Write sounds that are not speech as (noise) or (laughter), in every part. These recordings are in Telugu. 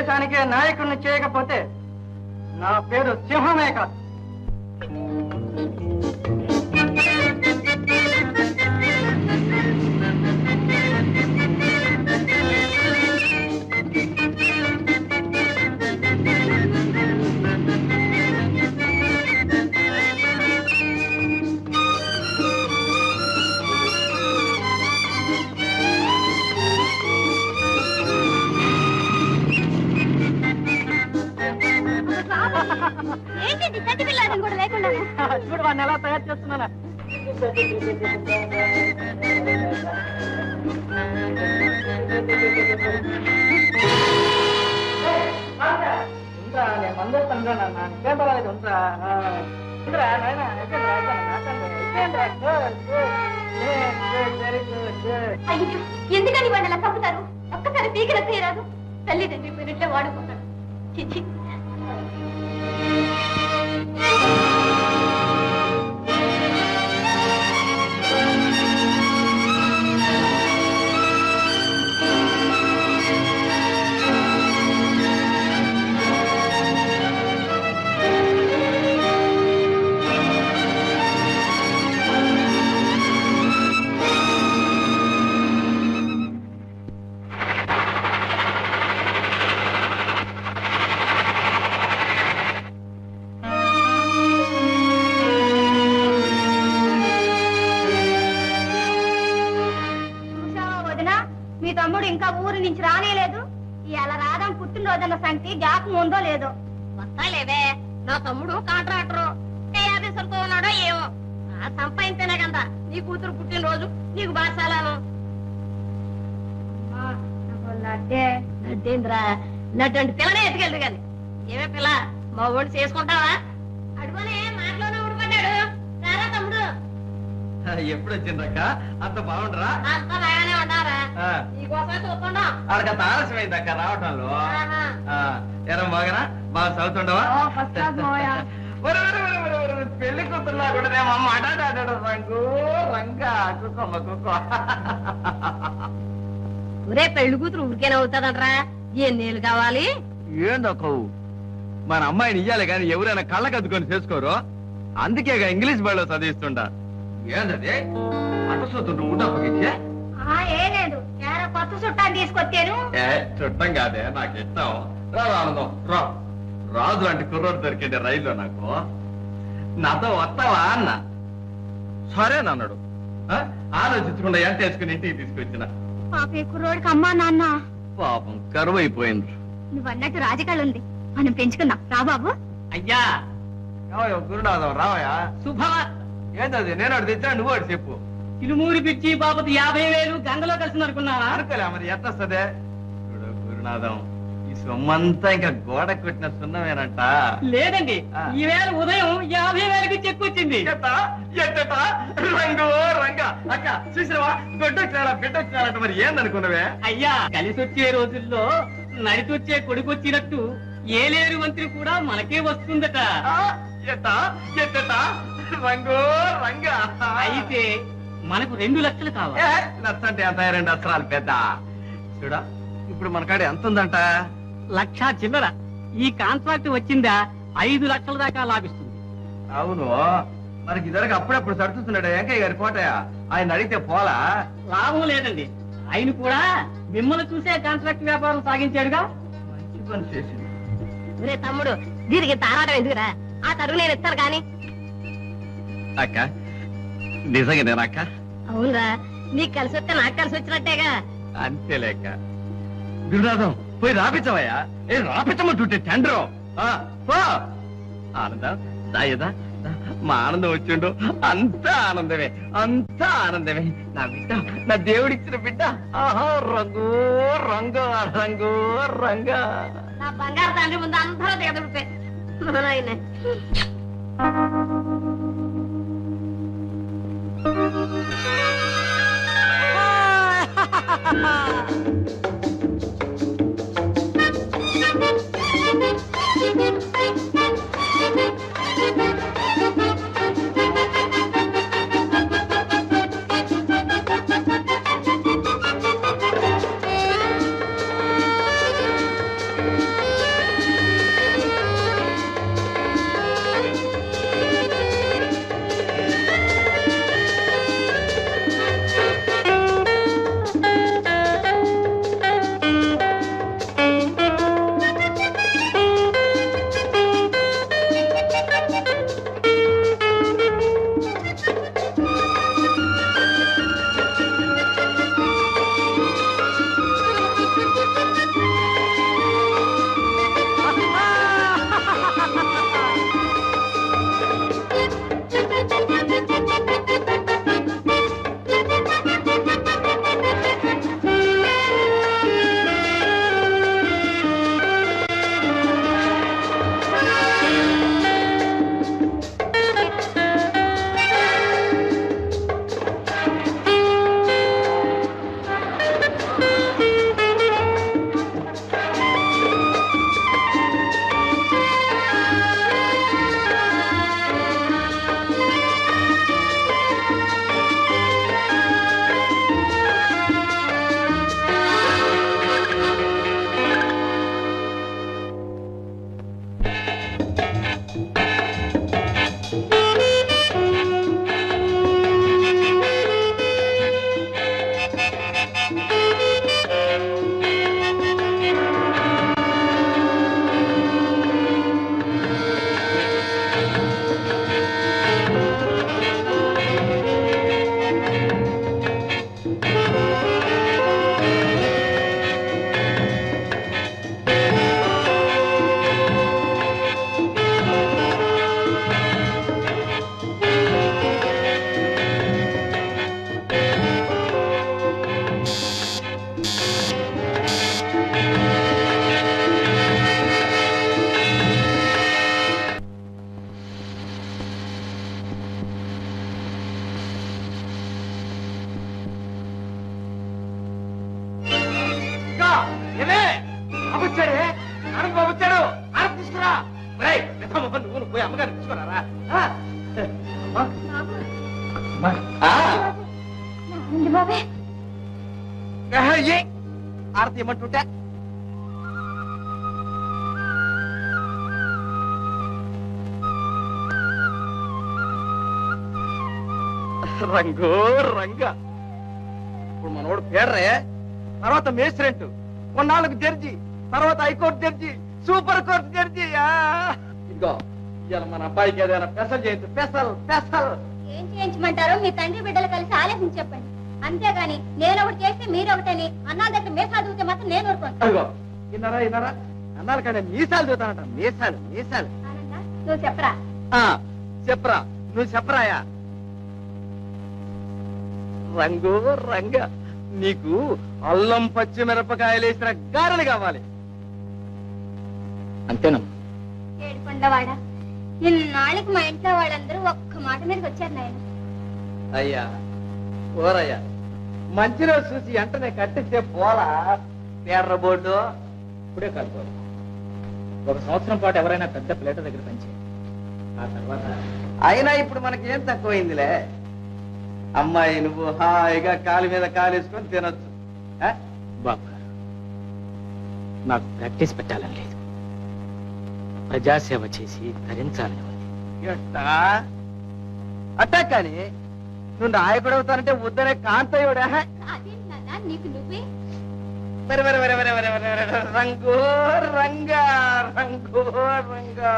దేశానికే నాయకుడిని చేయకపోతే నా పేరు సింహమే కాదు. వచ్చిందక్క. అంత బాగుండరా? అంతా బాగానే ఉన్నారా? ఆ, నీకోసమే చూస్తుండం ఆడకంత ఆలస్యమైంది అక్క రావటంలో. ఎరా బాగనా బాగా చదువుతుండవా? పెళ్ళి కూతురులా కూడా మా అమ్మ రంగు రంగా కుక్కమ్మ కుక్క. ఒరే పెళ్ళి కూతురు ఊరికేనే అవుతాదంట్రా? ఎన్నేళ్ళు కావాలి? ఏందక్కవు మన అమ్మాయిని ఇయ్యాలి కానీ ఎవరైనా కళ్ళకి అద్దుకొని చేసుకోరు? అందుకేగా ఇంగ్లీష్ బడిలో చదివిస్తుంటా ఏందది? ఉండ పగిచ్చే ఆ, ఏ లేదు. ఏరా కొత్త చుట్టాన్ని తీసుకొచ్చాను? ఏ చుట్టం కాదే నాకు ఇష్టం. రా రా ఆనందం. రా. రాజు లాంటి కుర్రోడు దొరికిండే రైల్లో నాకు. నాతో వస్తావా అన్న? సరేనన్నాడు ఆ? ఆలోచించకుండా ఎంత వేసుకుని ఇంటికి తీసుకొచ్చిన. పాప ఈ కుర్రోడికి అమ్మా నాన్న. పాపం కరువు అయిపోయింది నువ్వు అన్నట్టు రాజకళ ఉంది మనం పెంచుకుందాం. రా బాబు. అయ్యా! గురునాథం రావయా శుభవార్త ఏంటది? నేను అటు తెచ్చా నువ్వు అటు చెప్పు. ఇరుమూరి పిచ్చి బాపతి యాభై వేలు గంగలో కలిసింది అనుకున్నావా అనుకోలే మరి ఎట్టొస్తదే చూడు గురునాథం ఈ సొమ్మంతా ఇంకా గోడ కొట్టిన సున్నమేనంట. లేదండి. ఈవేళ ఉదయం యాభై వేలకు చెక్ వచ్చింది. ఎట్ట? రంగు రంగ. అక్క చూసినవా? గొడ్డొచ్చినాడా బిడ్డొచ్చినాడంట మరి ఏందనుకున్నవే? అయ్యా కలిసి వచ్చే రోజుల్లో నడిచొచ్చే కొడుకు వచ్చినట్టు ఏలేరు మంత్రి కూడా మనకే వస్తుందట. ఎట్ట ఎట్టట రంగు రంగ. అయితే మనకు రెండు లక్షలు కావాలి. లచ్చంటే ఎంత? రెండు అస్త్రాలు పెద్ద. చూడా ఇప్పుడు మన కాడ ఎంత ఉందంట? లక్ష చిల్లర. ఈ కాంట్రాక్ట్ వచ్చిందా ఐదు లక్షల దాకా లాభిస్తుంది. అవును. మనకి ఇద్దరికి అప్పుడప్పుడు సడుతున్నాడు వెంకయ్య గారి కోటయ్య ఆయన అడిగితే పోలా? లాభం లేదండి. ఆయన కూడా మిమ్మల్ని చూసే కాంట్రాక్ట్ వ్యాపారం సాగించాడుగా. మంచి పని చేసింది తమ్ముడు దీనికి తారాటం ఎందుకురా? ఆ తరువు నేను ఇస్తాను కానీ అక్క నిజంగానేనా అక్క? అవునరా నీకు కలిసి వస్తే నాకు కలిసి వచ్చినట్టేగా అంతేలేక గురునాథం పోయి రాపించవయ్యా ఏ రాపించమంటుంటే టెండరు ఆనందం దాయదా మా ఆనందం వచ్చిండు. అంతా ఆనందమే అంతా ఆనందమే. నా బిడ్డ నా దేవుడిచ్చిన బిడ్డ. ఆహా రంగు రంగు రంగు రంగ. నా బంగారు తండ్రి ముందు అందరూ దిగదుడిపే నాయన ఆరతి రంగు రంగ. ఇప్పుడు మనోడు పేర్రే తర్వాత మేస్రెంట్ కొన్నాళ్ళకు జడ్జి తర్వాత high court judge supreme court judge ఇదిగో ఇవాళ మన అబ్బాయికి ఏదైనా పెసలు చేయొచ్చు పెసలు పెసలు. ఏం చేయించమంటారో మీ తండ్రి బిడ్డలు కలిసి ఆలోచించి చెప్పండి. అంతేగాని నేను ఒకటి చేస్తే మీరు ఒకటని అన్నాల దగ్గర మేసా దూతే మాత్రం నేను ఊరుకోను. అన్నారు కానీ మీసాలు చూతానంట మీసాలు మీసాలు. నువ్వు చెప్పరా? ఆ, చెప్పరా నువ్వు చెప్పరాయా? రంగు రంగ నీకు అల్లం పచ్చిమిరపకాయలు వేసిన గారెలు కావాలి. అంతేనమ్మా. ఏడుకొండవాడా ఇన్నాళ్ళకి మా ఇంట్లో వాళ్ళందరూ ఒక్క మాట మీదకి వచ్చారు నాయన. అయ్యా ఓరయ్యా మంచి రోజు చూసి వెంటనే కట్టిస్తే పోలా? పేర్ర బోర్డు. ఇప్పుడే బాబు. ఒక సంవత్సరం పాటు ఎవరైనా పెద్ద ప్లేట దగ్గర పనిచేయాలి. ఆ తర్వాత అయినా ఇప్పుడు మనకి ఏం తక్కువైందిలే? అమ్మాయి నువ్వు హాయిగా కాలు మీద కాలేసుకొని తినొచ్చు? బాబు నాకు ప్రాక్టీస్ పెట్టాలని లేదు. ప్రజాసేవ చేసి ధరించాలని ఉంది. అట్టా కానీ నువ్వు నాయకుడు అవుతానంటే వద్దనే నాన్న నీకు నువ్వే? రంగు రంగా రంగు రంగా.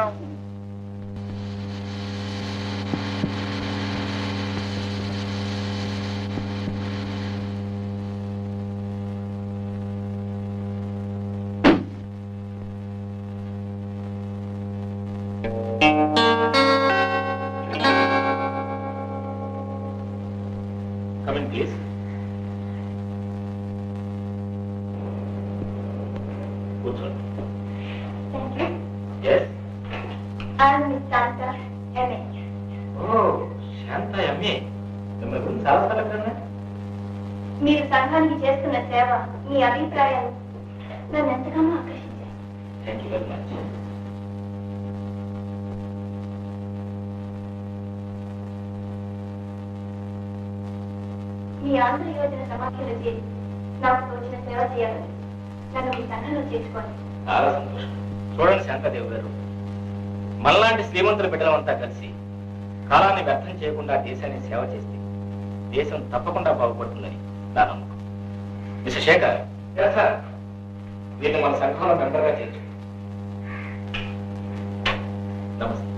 చేస్తున్న సేవ మీ అభిప్రాయాలు నన్ను ఎంతగానో ఆకర్షించాయి. థ్యాంక్ యూ వెరీ మచ్ మీ ఆంధ్ర యోజన సమాఖ్యలో చేరి నాకు తోచిన సేవ చేయాలని నన్ను మీ సంఘంలో చేర్చుకోండి. చాలా సంతోషం. చూడండి శాంతాదేవి గారు మనలాంటి శ్రీమంతుల బిడ్డలమంతా కలిసి కాలాన్ని వ్యర్థం చేయకుండా దేశాన్ని సేవ చేస్తే దేశం తప్పకుండా బాగుపడుతుందని నా నమ్మకం. మిస్టర్ శేఖర్. వీరిని మన సంఘంలో మెంబర్గా చేర్చు నమస్తే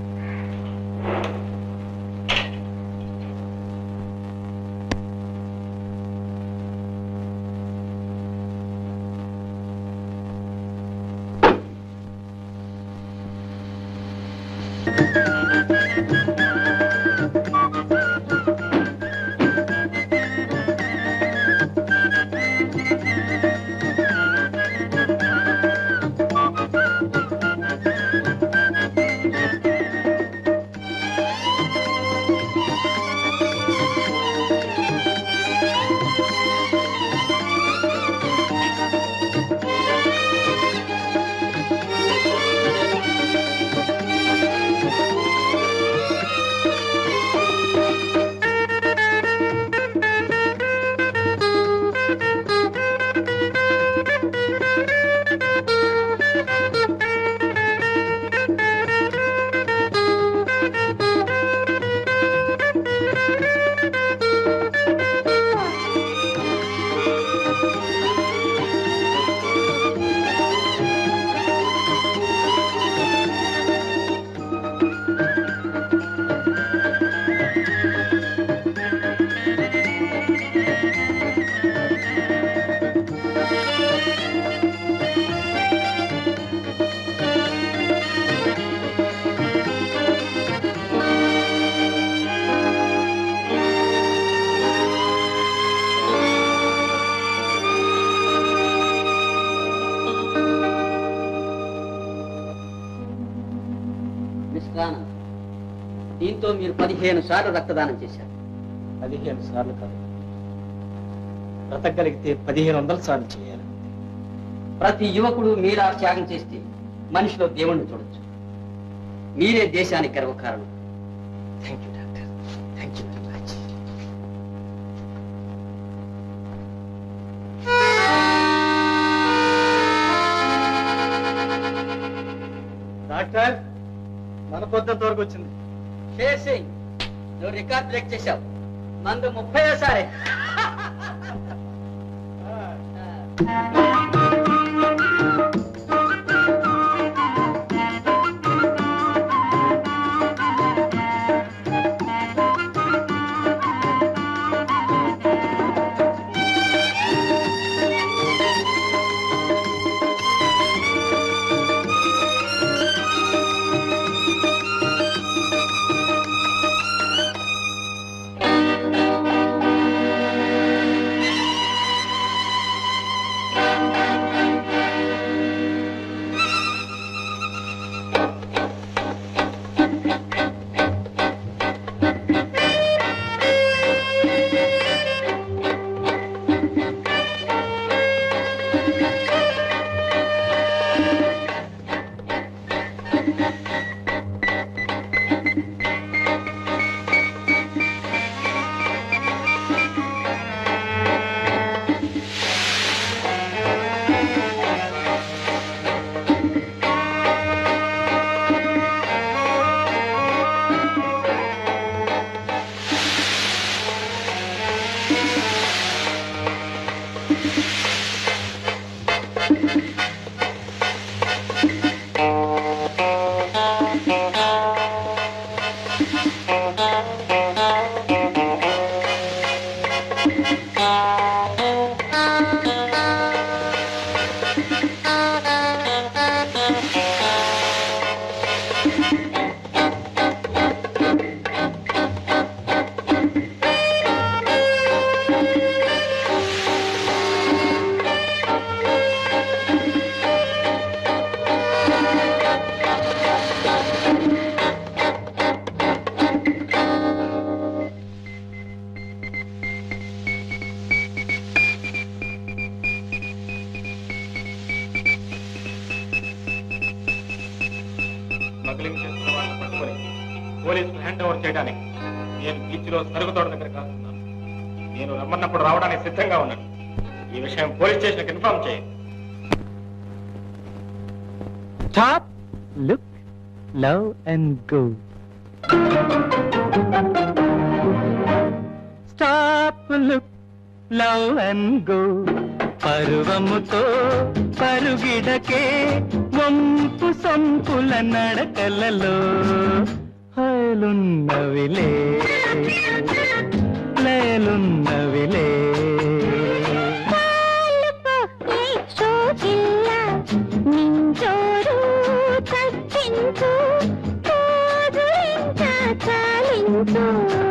మీరు పదిహేను సార్లు రక్తదానం చేశారు. పదిహేను సార్లు కాదు. బ్రతకగలిగితే పదిహేను వందల సార్లు చేయాలి. ప్రతి యువకుడు మీరా త్యాగం చేస్తే మనిషిలో దేవుణ్ణి చూడొచ్చు. మీరే దేశానికి గర్వకారణం. బ్రేక్ చేశావు. మందు ముప్పై సారే. (laughs) love and go. Stop, look, love and go. పరువముతో పరుగిడకే వంపు సంపుల నడకలలో No.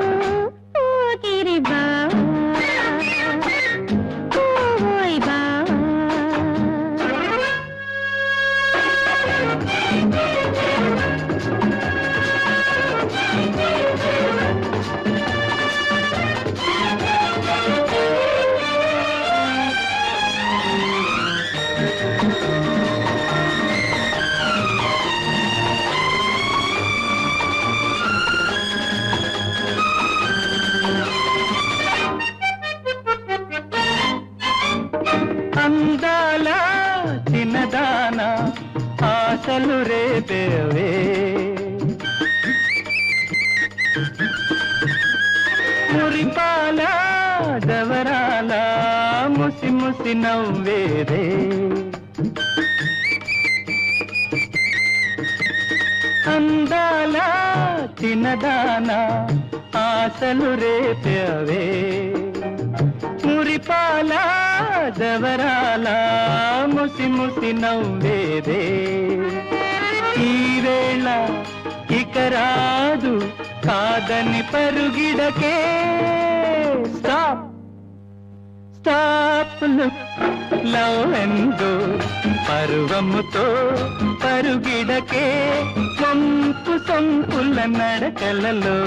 ఆశలు రేపేవే? మురిపాల దవరాల ముసి ముసి నవ్వేరే అందాల తినదాన ఆశలు రేపేవే? మురిపాల దవరాల ముసి ముసి నవ్వేదే? ఈవేళ ఇక రాదు కాదని పరుగిడకే. స్టాప్ స్టాప్ లవ్ అండ్ పర్వముతో పరుగిడకే. సంపు సంపుల నడకలలో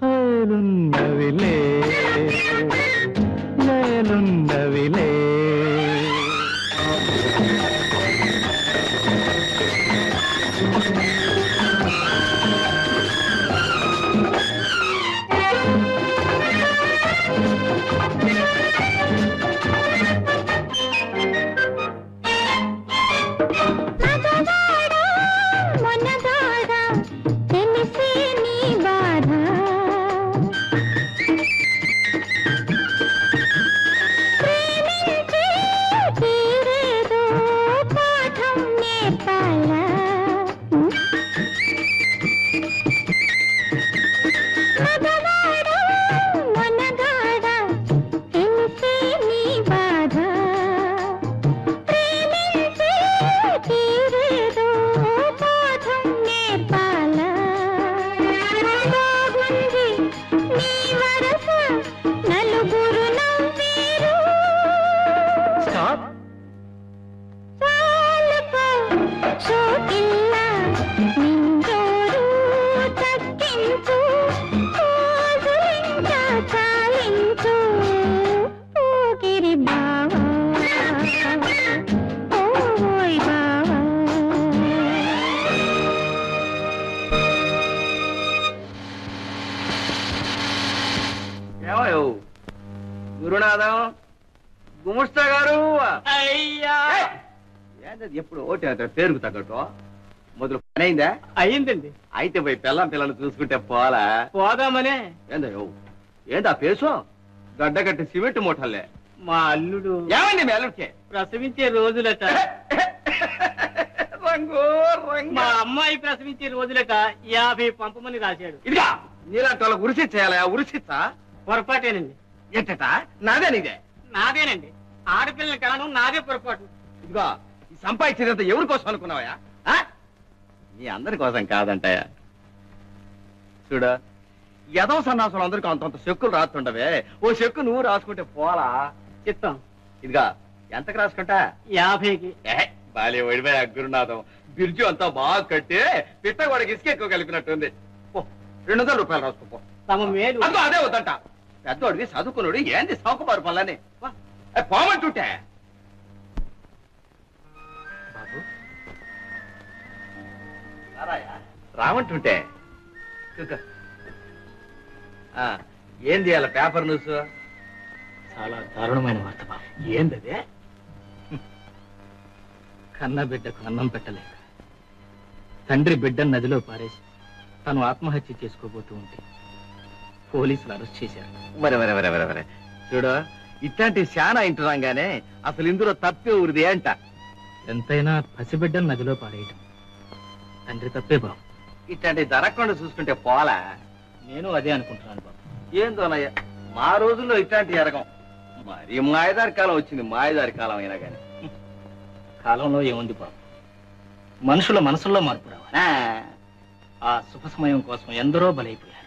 హోలున్నవిలే లయలున్నవిలే ఏంటది ఎప్పుడు ఓటే పేరుకు తగ్గట్టు. మొదలు పని అయిందా అయ్యిందండి. అయితే పోయి పిల్లం పిల్లలు చూసుకుంటే పోలా? పోదామనే. ఏందయ్యో ఏందా పేసు? గడ్డ కట్టి సిమెంట్ మూటలే మా అల్లుడు ఏమండి మీ అల్లుడికి? ప్రసవించే రోజులట. రంగు రంగు. మా అమ్మాయి ప్రసవించే రోజులట యాభై పంపమని రాశాడు. ఇదిగా నీలాంటి వాళ్ళకి ఉరిసి చేయాలా? ఉరిసిచ్చా పొరపాటేనండి. ఎట్టట నాదే నీదే? నాదేనండి. ఆడపిల్లని కాను నాదే పొరపాటు. ఇదిగో ఈ సంపాదించేదంతా ఎవరి కోసం అనుకున్నావా ఆ? మీ అందరి కోసం కాదంటయ్యా. చూడ యదవ సన్నాసులు అందరికీ అంతంత చెక్కులు రాస్తుండవే. ఓ చెక్కు నువ్వు రాసుకుంటే పోలా చిత్తం ఇదిగా ఎంతకు రాసుకుంటా? యాభైకి. బాలే ఒడిపోయా గురునాథం బిర్జు అంతా బాగా కట్టి పిట్టగోడకి ఇసుక ఎక్కువ కలిపినట్టుంది. పో రెండు వందల రూపాయలు రాసుకోపో తమ మేలు. అదే వద్దంట. పెద్దోడివి చదువుకున్నాడు ఏంది సౌకబారు ఏ, పోమంటుంటే? రామంటుంటే. ఏంది అలా పేపర్ న్యూస్? చాలా దారుణమైన వార్త బాబు. ఏందదే? కన్న బిడ్డకు అన్నం పెట్టలేక తండ్రి బిడ్డను నదిలో పారేసి తను ఆత్మహత్య చేసుకోబోతూ ఉంటే పోలీసులు అరెస్ట్ చేశారు. మరి మరి మరి మరి మరి చూడు ఇట్లాంటి శానా ఇంటున్నాం గానే అసలు ఇందులో తప్పే ఊరిది అంట. ఎంతైనా పసిబిడ్డను నదిలో పారేయటం. తండ్రి తప్పే బాబు. ఇట్లాంటి జరగకుండా చూసుకుంటే పోలా నేను అదే అనుకుంటున్నాను బాబు. ఏందోనయ్య మా రోజుల్లో ఇట్లాంటి ఎరగం మరి మాయదారి కాలం వచ్చింది మాయదారి కాలం అయినా కానీ కాలంలో ఏముంది బాబు? మనుషుల మనసుల్లో మార్పు రావాలి. ఆ శుభ సమయం కోసం ఎందరో బలైపోయారు.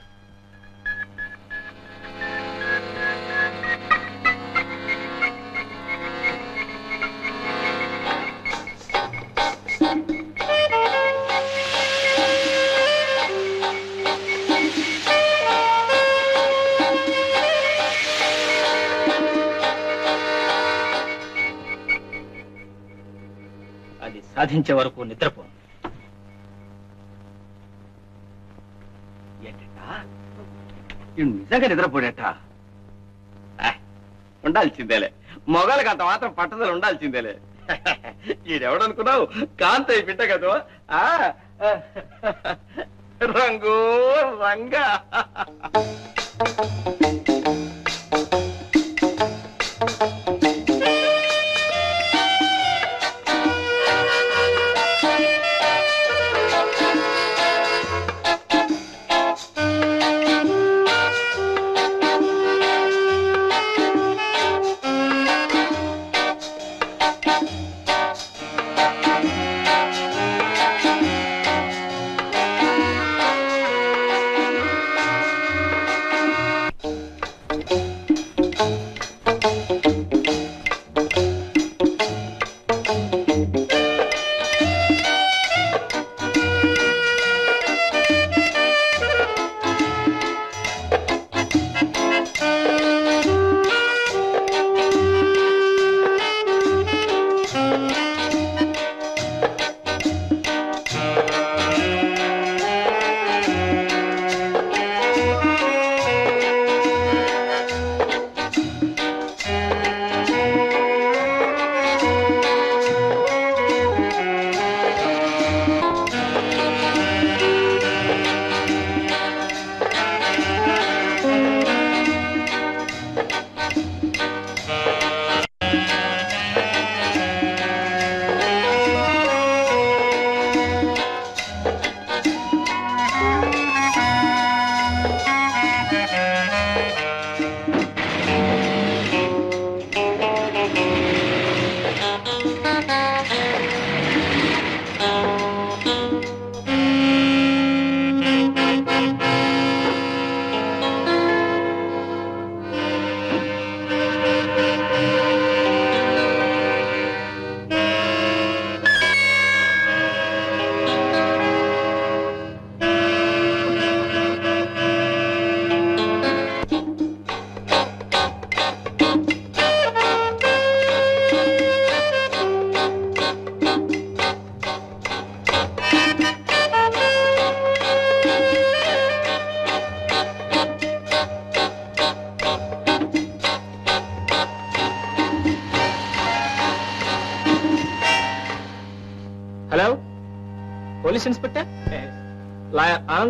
సాధించే వరకు నిద్రపో. నిజంగా నిద్రపోడేట ఉండాల్సిందేలే. మొగలకు అంత మాత్రం పట్టుదల ఉండాల్సిందేలే. ఈడెవడనుకున్నావు కాంతయ్య బిడ్డ కదా? ఆ, రంగు రంగా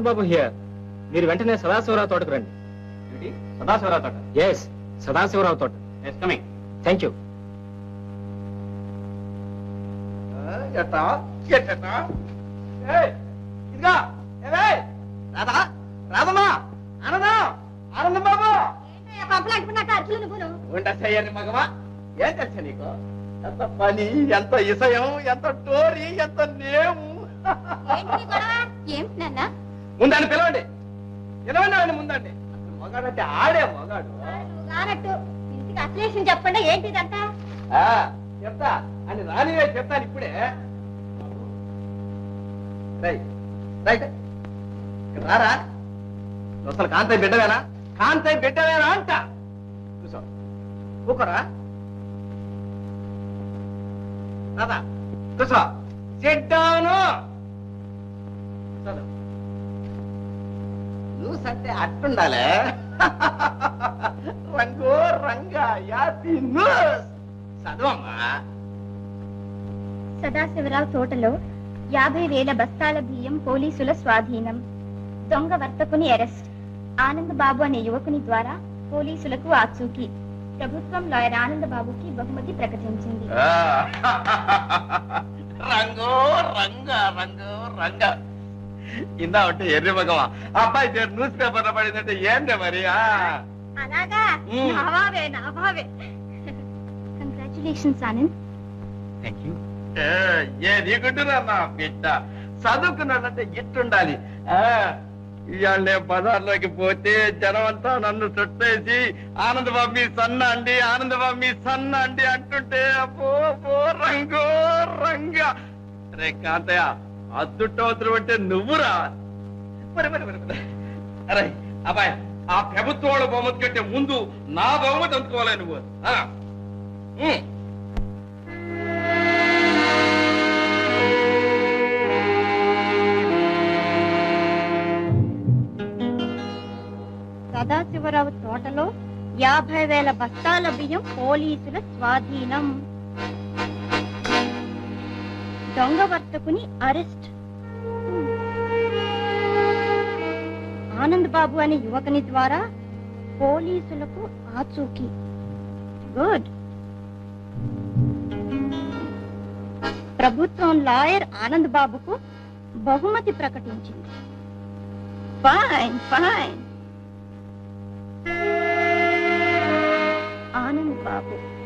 ఆనంద్ బాబు హియర్ మీరు వెంటనే సదాశివరావు తోటకు రండి. సదాశివరావు తోట? ఎస్ సదాశివరావు తోట. ఎస్ కమింగ్ థ్యాంక్ యూ ఆనందం బాబు. ఉండసయ్యని మగవా ఏం తెలుసా నీకు? ఎంత పని ఎంత ఇసయం ఎంత టోరీ ఎంత నేము. నాన్న? ముందండి పిలవండి. పిలవండి ముందండి. అసలు మగాడంటే ఆడే మగాడు. కానట్టు. ఇంటికి చెప్పండి ఏంటి ఇదంతా ఆ, చెప్తా. అని రానివే చెప్తాను ఇప్పుడే. Right right. ఇక్కడ రారా? నువ్వు అసలు కాంతయ్య బిడ్డవేనా? కాంతయ్య బిడ్డవేనా అంట. చూసావు? కూకరా రాదా? కూసో సిట్ డౌన్ చదువు న్యూస్ అంటే అట్టుండాలే. (laughs) రంగు రంగా చదవమ్మా. సదాశివరావు తోటలో యాభై వేల బస్తాల బియ్యం పోలీసుల స్వాధీనం. దొంగ వర్తకుని అరెస్ట్. ఆనంద్ బాబు అనే యువకుని ద్వారా పోలీసులకు ఆచూకీ. ప్రభుత్వం లాయర్ ఆనంద్ బాబుకి బహుమతి ప్రకటించింది. (laughs) రంగు రంగ రంగు రంగ. ఇందా ఉంటే ఎర్రి మగవా అబ్బాయి పేరు న్యూస్ పేపర్లో పడిందంటే ఏంటే మరి ఆ? అలాగా? మ్మ్. నావావే నావావే కంగ్రాచులేషన్స్ ఆనంద్ ఏ, ఏ నీకుంటున్నా నా బిడ్డ? చదువుకున్నాడంటే ఇట్టుండాలి. ఆ, ఇవాళ నేను బజార్లోకి పోతే జనం అంతా నన్ను చుట్టేసి ఆనందబాబు మీ సన్న అండి ఆనందబాబు మీ సన్న అండి అంటుంటే అబ్బో అబ్బో రంగో రంగ. రే కాంతయ్య అద్దుట్టవతలు అంటే నువ్వురా. మరి మరి మరి అరే అబ్బాయి ఆ ప్రభుత్వ వాళ్ళ బహుమతి కంటే ముందు నా బహుమతి అందుకోవాలి నువ్వు? సదాశివరావు తోటలో యాభై వేల బస్తాల బియ్యం పోలీసుల స్వాధీనం. దొంగ వర్తకుని అరెస్ట్. ఆనంద్ బాబు అనే యువకుని ద్వారా పోలీసులకు ఆచూకీ. గుడ్. ప్రభుత్వం లాయర్ ఆనంద్ బాబుకు బహుమతి ప్రకటించింది. Fine fine. ఆనంద్ బాబు.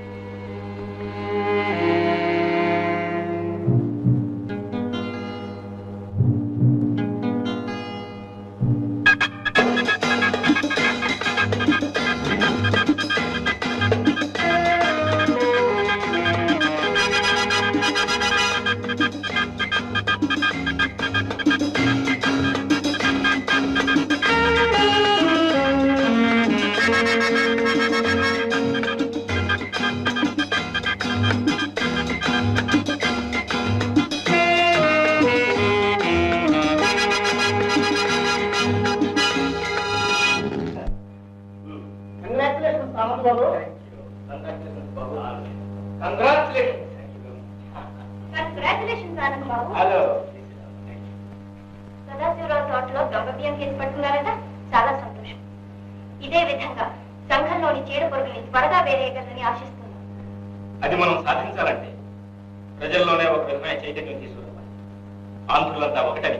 ఆంధ్రులంతా ఒకటని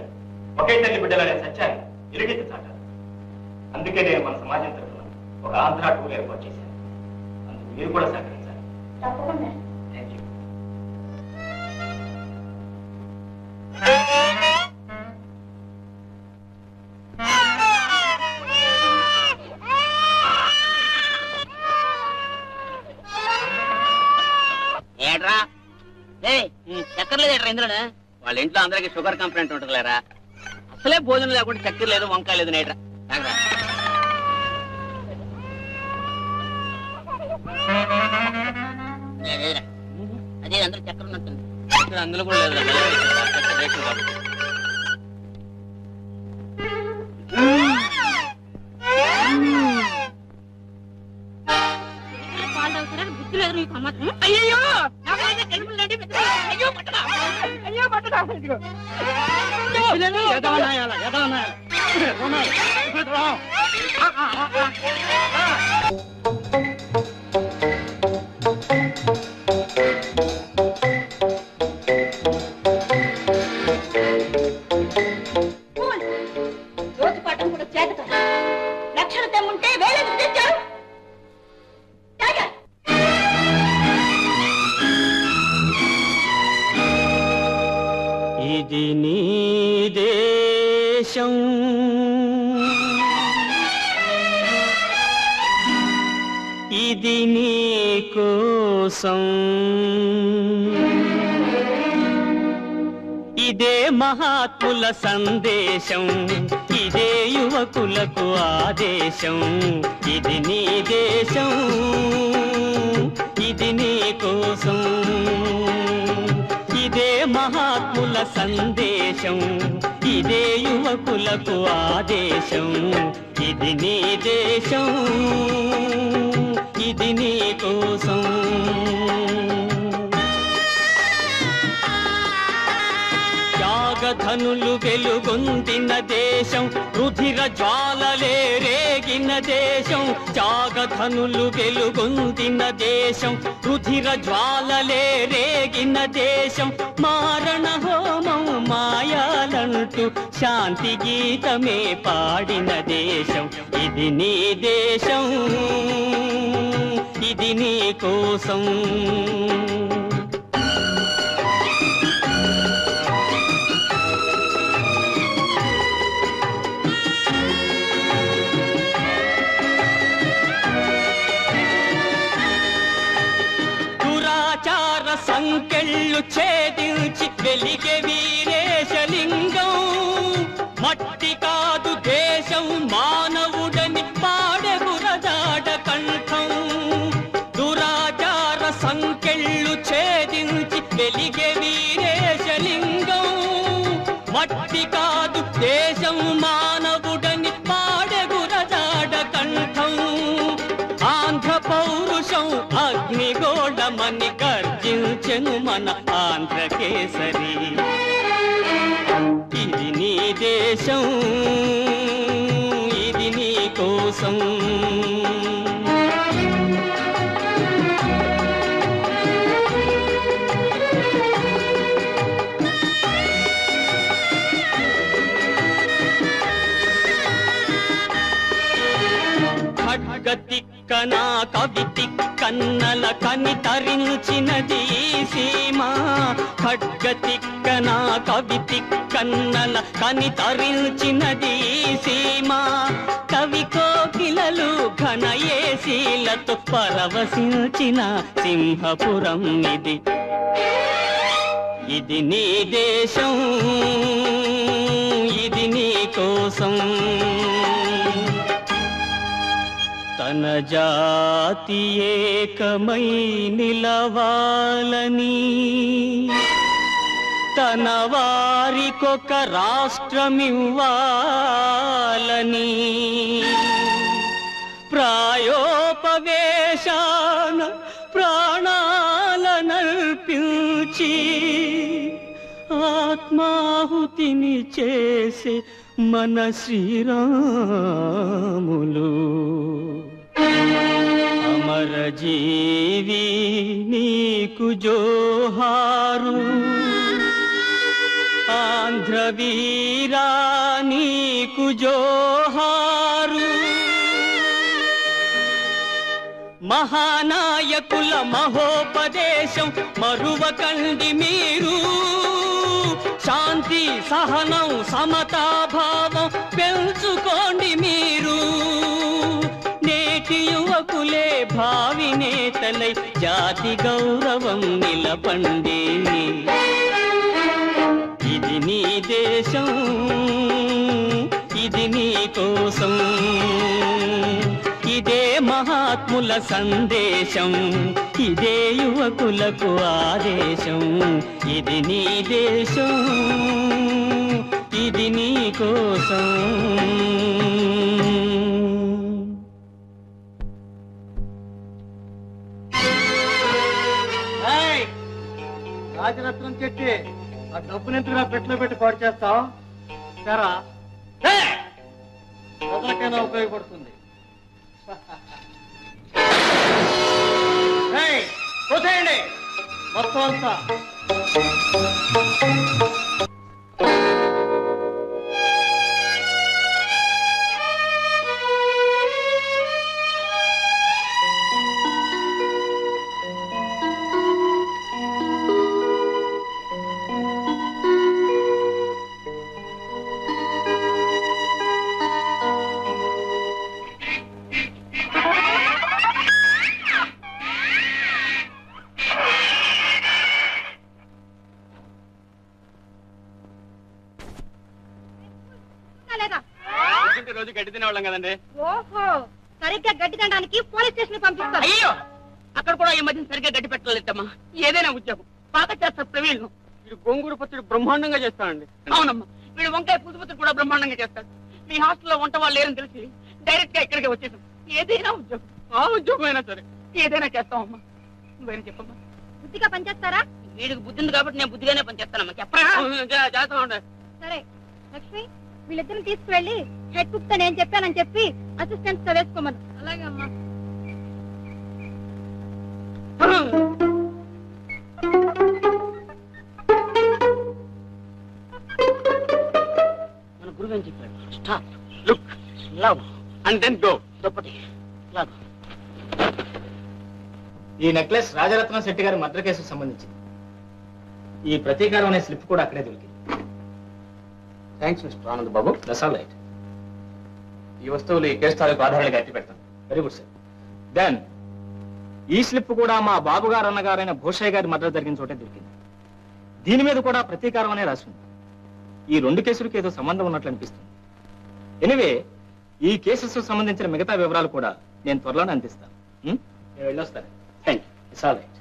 ఒకే తల్లి బిడ్డలనే సత్యాన్ని ఎలుగెత్తి చాటాలి అందుకే నేను మన సమాజం తరఫున ఒక ఆంధ్ర టూర్ ఏర్పాటు చేశాను. అందుకు మీరు కూడా సహకరించాలి. తప్పకుండా. థ్యాంక్ యూ ఏడ్రా? చక్కెర లేదు ఏట్రా ఇందులోనే? వాళ్ళ ఇంట్లో అందరికి షుగర్ కంప్లైంట్ ఉంటుంది లేరా అసలే భోజనం లేకుండా చక్కెర లేదు వంకాయ లేదు నేట్రా. లేదురా. అదే అందులో చక్కెర ఉన్నట్టుంది. అందులో కూడా లేదు చక్కెర అయ్యో పట్టడా రోజు కోసం ఇదే మహాత్ముల సందేశం ఇదే యువకులకు ఆదేశం ఇది నీ దేశం ఇది నీ కోసం. ఇదే మహాత్ముల సందేశం ఇదే యువకులకు ఆదేశం ఇది నీ దేశం ఇది నీ కోసం. త్యాగధనులు వెలుగొందిన దేశం రుధిర జ్వాలలే రేగిన దేశం త్యాగధనులు వెలుగొందిన దేశం రుధిర జ్వాలలే రేగిన దేశం. మారణ హోమం మాయాలంటూ శాంతి గీతమే పాడిన దేశం. ఇది నీ దేశం ఇది నీ కోసం. కళ్ళు ఛేదించి వెలిగే గర్జించెను మన ఆంధ్ర కేసరి ఇది నీ దేశం ఇది నీ కోసం. తిక్కన కవి తిక్కన్నల కని తరించినది సీమ. ఖడ్గ తిక్కన కవి తిక్కన్నల కని తరించినది సీమ. కవి కోకిలలు ఘన ఏసీలతో పరవశించిన సింహపురం ఇది. ఇది నీ దేశం ఇది నీ కోసం. తన జాతి ఏకమై నిలవాలని. తన వారికొక రాష్ట్రమివ్వాలని. ప్రాయోపవేశాన ప్రాణాలనర్పించి ఆత్మాహుతిని చేసే మన శ్రీరాములు. అమర జీవి నీకు జోహారు. ఆంధ్రవీరా నీకు జోహారు. మహానాయకుల మహోపదేశం మరువకండి మీరు. శాంతి సహనం సమతాభావం పెంచుకోండి మీరు. యువకులే భావి నేతలై జాతి గౌరవం నిలపండి. ఇది నీ దేశం ఇది నీ కోసం. ఇదే మహాత్ముల సందేశం ఇదే యువకులకు ఆదేశం. ఇది నీ దేశం ఇది నీ కోసం. రాజరత్నం చెట్టి ఆ డబ్బుని ఎందుకు నా పెట్టిలో పెట్టి పాడు చేస్తావు? సరా ప్రజలకైనా ఉపయోగపడుతుంది. ఏయ్! మొత్తం అంతా. కదండి ఓహో సరిగ్గా గడ్డి తినడానికి పోలీస్ స్టేషన్ పంపిస్తారు. అయ్యో! అక్కడ కూడా ఈ మధ్య సరిగ్గా గడ్డి పెట్టలేదమ్మా. ఏదైనా ఉద్యోగం. పాత చేస్తారు ప్రవీణ్ వీడు గోంగూర పచ్చడి బ్రహ్మాండంగా చేస్తానండి అవునమ్మా. వీడు వంకాయ పులుసు పచ్చడి కూడా బ్రహ్మాండంగా చేస్తాడు. మీ హాస్టల్లో వంట వాళ్ళు లేరని తెలిసి డైరెక్ట్గా ఇక్కడికి వచ్చేసాం. ఏదైనా ఉద్యోగం. ఆ ఉద్యోగం అయినా సరే. ఏదైనా చేస్తామమ్మా. నువ్వేనా చెప్పమ్మా. బుద్ధిగా పనిచేస్తారా? వీడికి బుద్ధి ఉంది కాబట్టి నేను బుద్ధిగానే పని చేస్తానమ్మా చెప్పరా చేస్తా ఉండే సరే లక్ష్మి. వీళ్ళిద్దరిని తీసుకువెళ్ళి హెడ్ కుక్తో నేను చెప్పానని చెప్పి అసిస్టెంట్తో వేసుకోమను. అలాగే అమ్మా. మన గురువు ఏం చెప్పాడు? Stop look love and then go దుప్పటి లవ్ ఈ నెక్లెస్ రాజరత్నం శెట్టి గారి మర్డర్ కేసుకు సంబంధించింది. ఈ ప్రతీకారం అనే స్లిప్ కూడా అక్కడే దొరికింది. Thanks mister Anand Babu that's right ఈ వస్తువులు ఈ కేసు తాలూకు ఆధారాలుగా అట్టి పెడతాను. వెరీ గుడ్ సార్ దెన్ ఈ స్లిప్ కూడా మా బాబు గారు అన్నగారైన భూషయ్య గారి మర్డర్ జరిగిన చోటే దొరికింది. దీని మీద కూడా ప్రతీకారం అనే రాసి ఉంది. ఈ రెండు కేసులకు ఏదో సంబంధం ఉన్నట్లు అనిపిస్తుంది. ఎనివే ఈ కేసెస్ సంబంధించిన మిగతా వివరాలు కూడా నేను త్వరలోనే అందిస్తాను. Hmm? నేను వెళ్ళొస్తాను. Thank you it's all right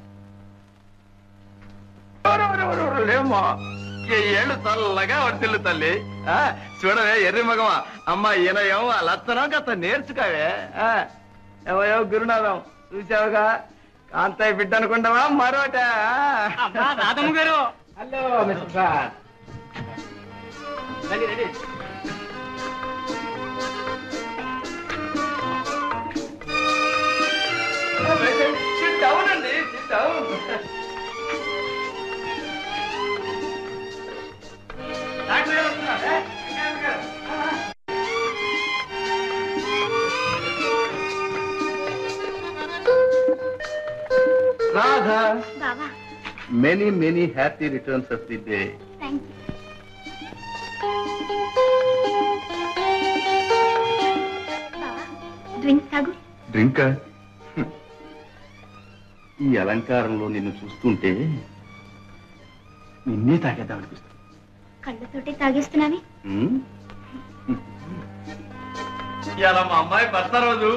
ఏళ్ళు చల్లగా వర్తిల్లు తల్లి ఆ, చూడవే ఎర్రి మగమా అమ్మ ఈయనయం ఆ లచ్చనం కాస్త నేర్చుకోవే ఆ, ఏవయో గురునాథం చూసావుగా కాంతయ్య బిడ్డ అనుకుంటావా మరోట రాధమ్మ గారు hello mister sir ready ready down అండి రాధా. బావా. Many many happy returns of the day thank you drink తాగు. డ్రింక్ ఈ అలంకారంలో నిన్ను చూస్తుంటే నిన్నే తాగేద్దాం అనిపిస్తుంది కళ్ళతోటి తాగేస్తున్నావి? ఇలా మా అమ్మాయి భర్త రోజు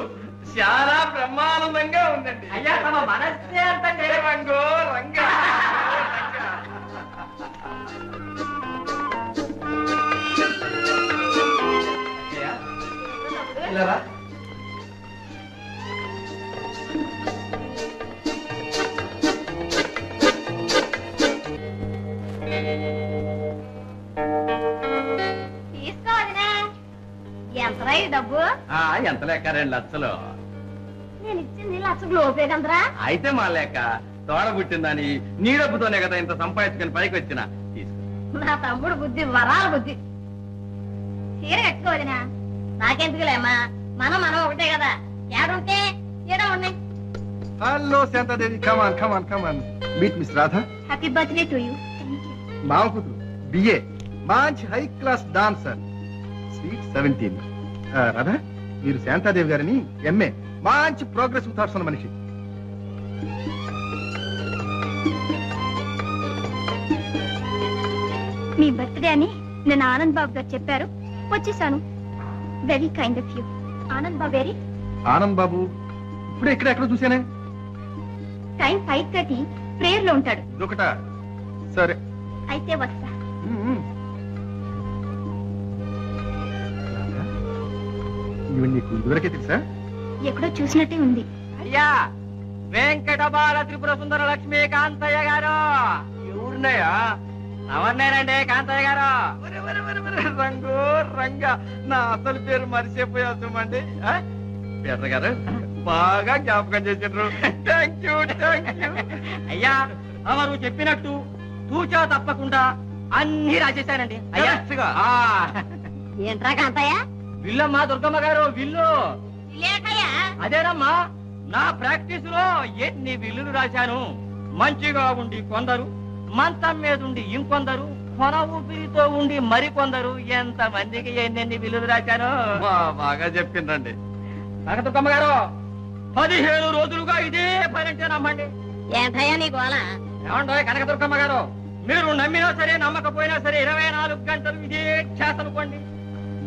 చాలా బ్రహ్మానందంగా ఉందండి. అయ్యా తమ మనస్సే అంత రంగో రంగా. ఇలా ఈ డబ్బు? ఆ, ఎంత లెక్క? రెండు లక్షలు. నేను ఇచ్చింది లక్ష లోపేకందరా అయితే మా లెక్క. తోడ పుట్టిందని నీ డబ్బుతోనే కదా ఇంత సంపాదించుకొని పైకి వచ్చిన. తీసుకో. నా తమ్ముడు బుద్ధి వరాల బుద్ధి. చీర కట్టుకోవదినా నాకెందుకులేమ్మా? మనం మనం ఒకటే కదా. ఏడుంటే ఏడా ఉన్నాయి. Hello Shantadevi. Come on come on come on meet miss Radha happy birthday to you మామ కూతురు బిఏ మంచి high class dancer sweet seventeen Radha మీరు శాంతాదేవి గారిని ఎంఏ మంచి ప్రోగ్రెసివ్ థాట్స్ ఉన్న మనిషి. మీ బర్త్డే అని నేను ఆనంద్ బాబు గారు చెప్పారు. వచ్చేసాను. Very kind of you Anand Babu very Anand Babu ఇప్పుడే ఇక్కడ ఎక్కడ చూసానే టైం ఫైవ్ థర్టీ ప్రేయర్లో ఉంటాడు. ఇదొకట? సరే. అయితే వస్తా. నీకు ఇదివరకే తెలుసా? ఎక్కడో చూసినట్టే ఉంది. అయ్యా వెంకట బాల త్రిపుర సుందర లక్ష్మి కాంతయ్య గారు. ఎవరున్నాయా అవన్నారండి కాంతయ్య గారు రంగు రంగా. నా అసలు పేరు మరిచిపోయా సుమండి పీటర్ గారు బాగా జ్ఞాపకం చేసిండ్రు థ్యాంక్ యూ థ్యాంక్ యూ అయ్యా తమరు చెప్పినట్టు తూచా తప్పకుండా అన్ని రాసేశానండి. అయ్యా. ఏంట్రా కాంతయ్య? విల్లమ్మా దుర్గమ్మ గారు విల్లు. లేకయ్యా. అదేనమ్మా నా ప్రాక్టీస్లో ఎన్ని విల్లులు రాశాను? మంచిగా ఉండి కొందరు మంచం మీద ఉండి ఇంకొందరు కొన ఊపిరితో ఉండి మరికొందరు ఎంత మందికి ఎన్నెన్ని విల్లులు రాశాను? బాగా చెప్పిండ్రండి కనకదుర్గమ్మ గారు పదిహేను రోజులుగా ఇదే పని అంటే నమ్మండి. కనకదుర్గమ్మ గారు మీరు నమ్మినా సరే నమ్మకపోయినా సరే ఇరవై నాలుగు గంటలు ఇదే చేతనుకోండి.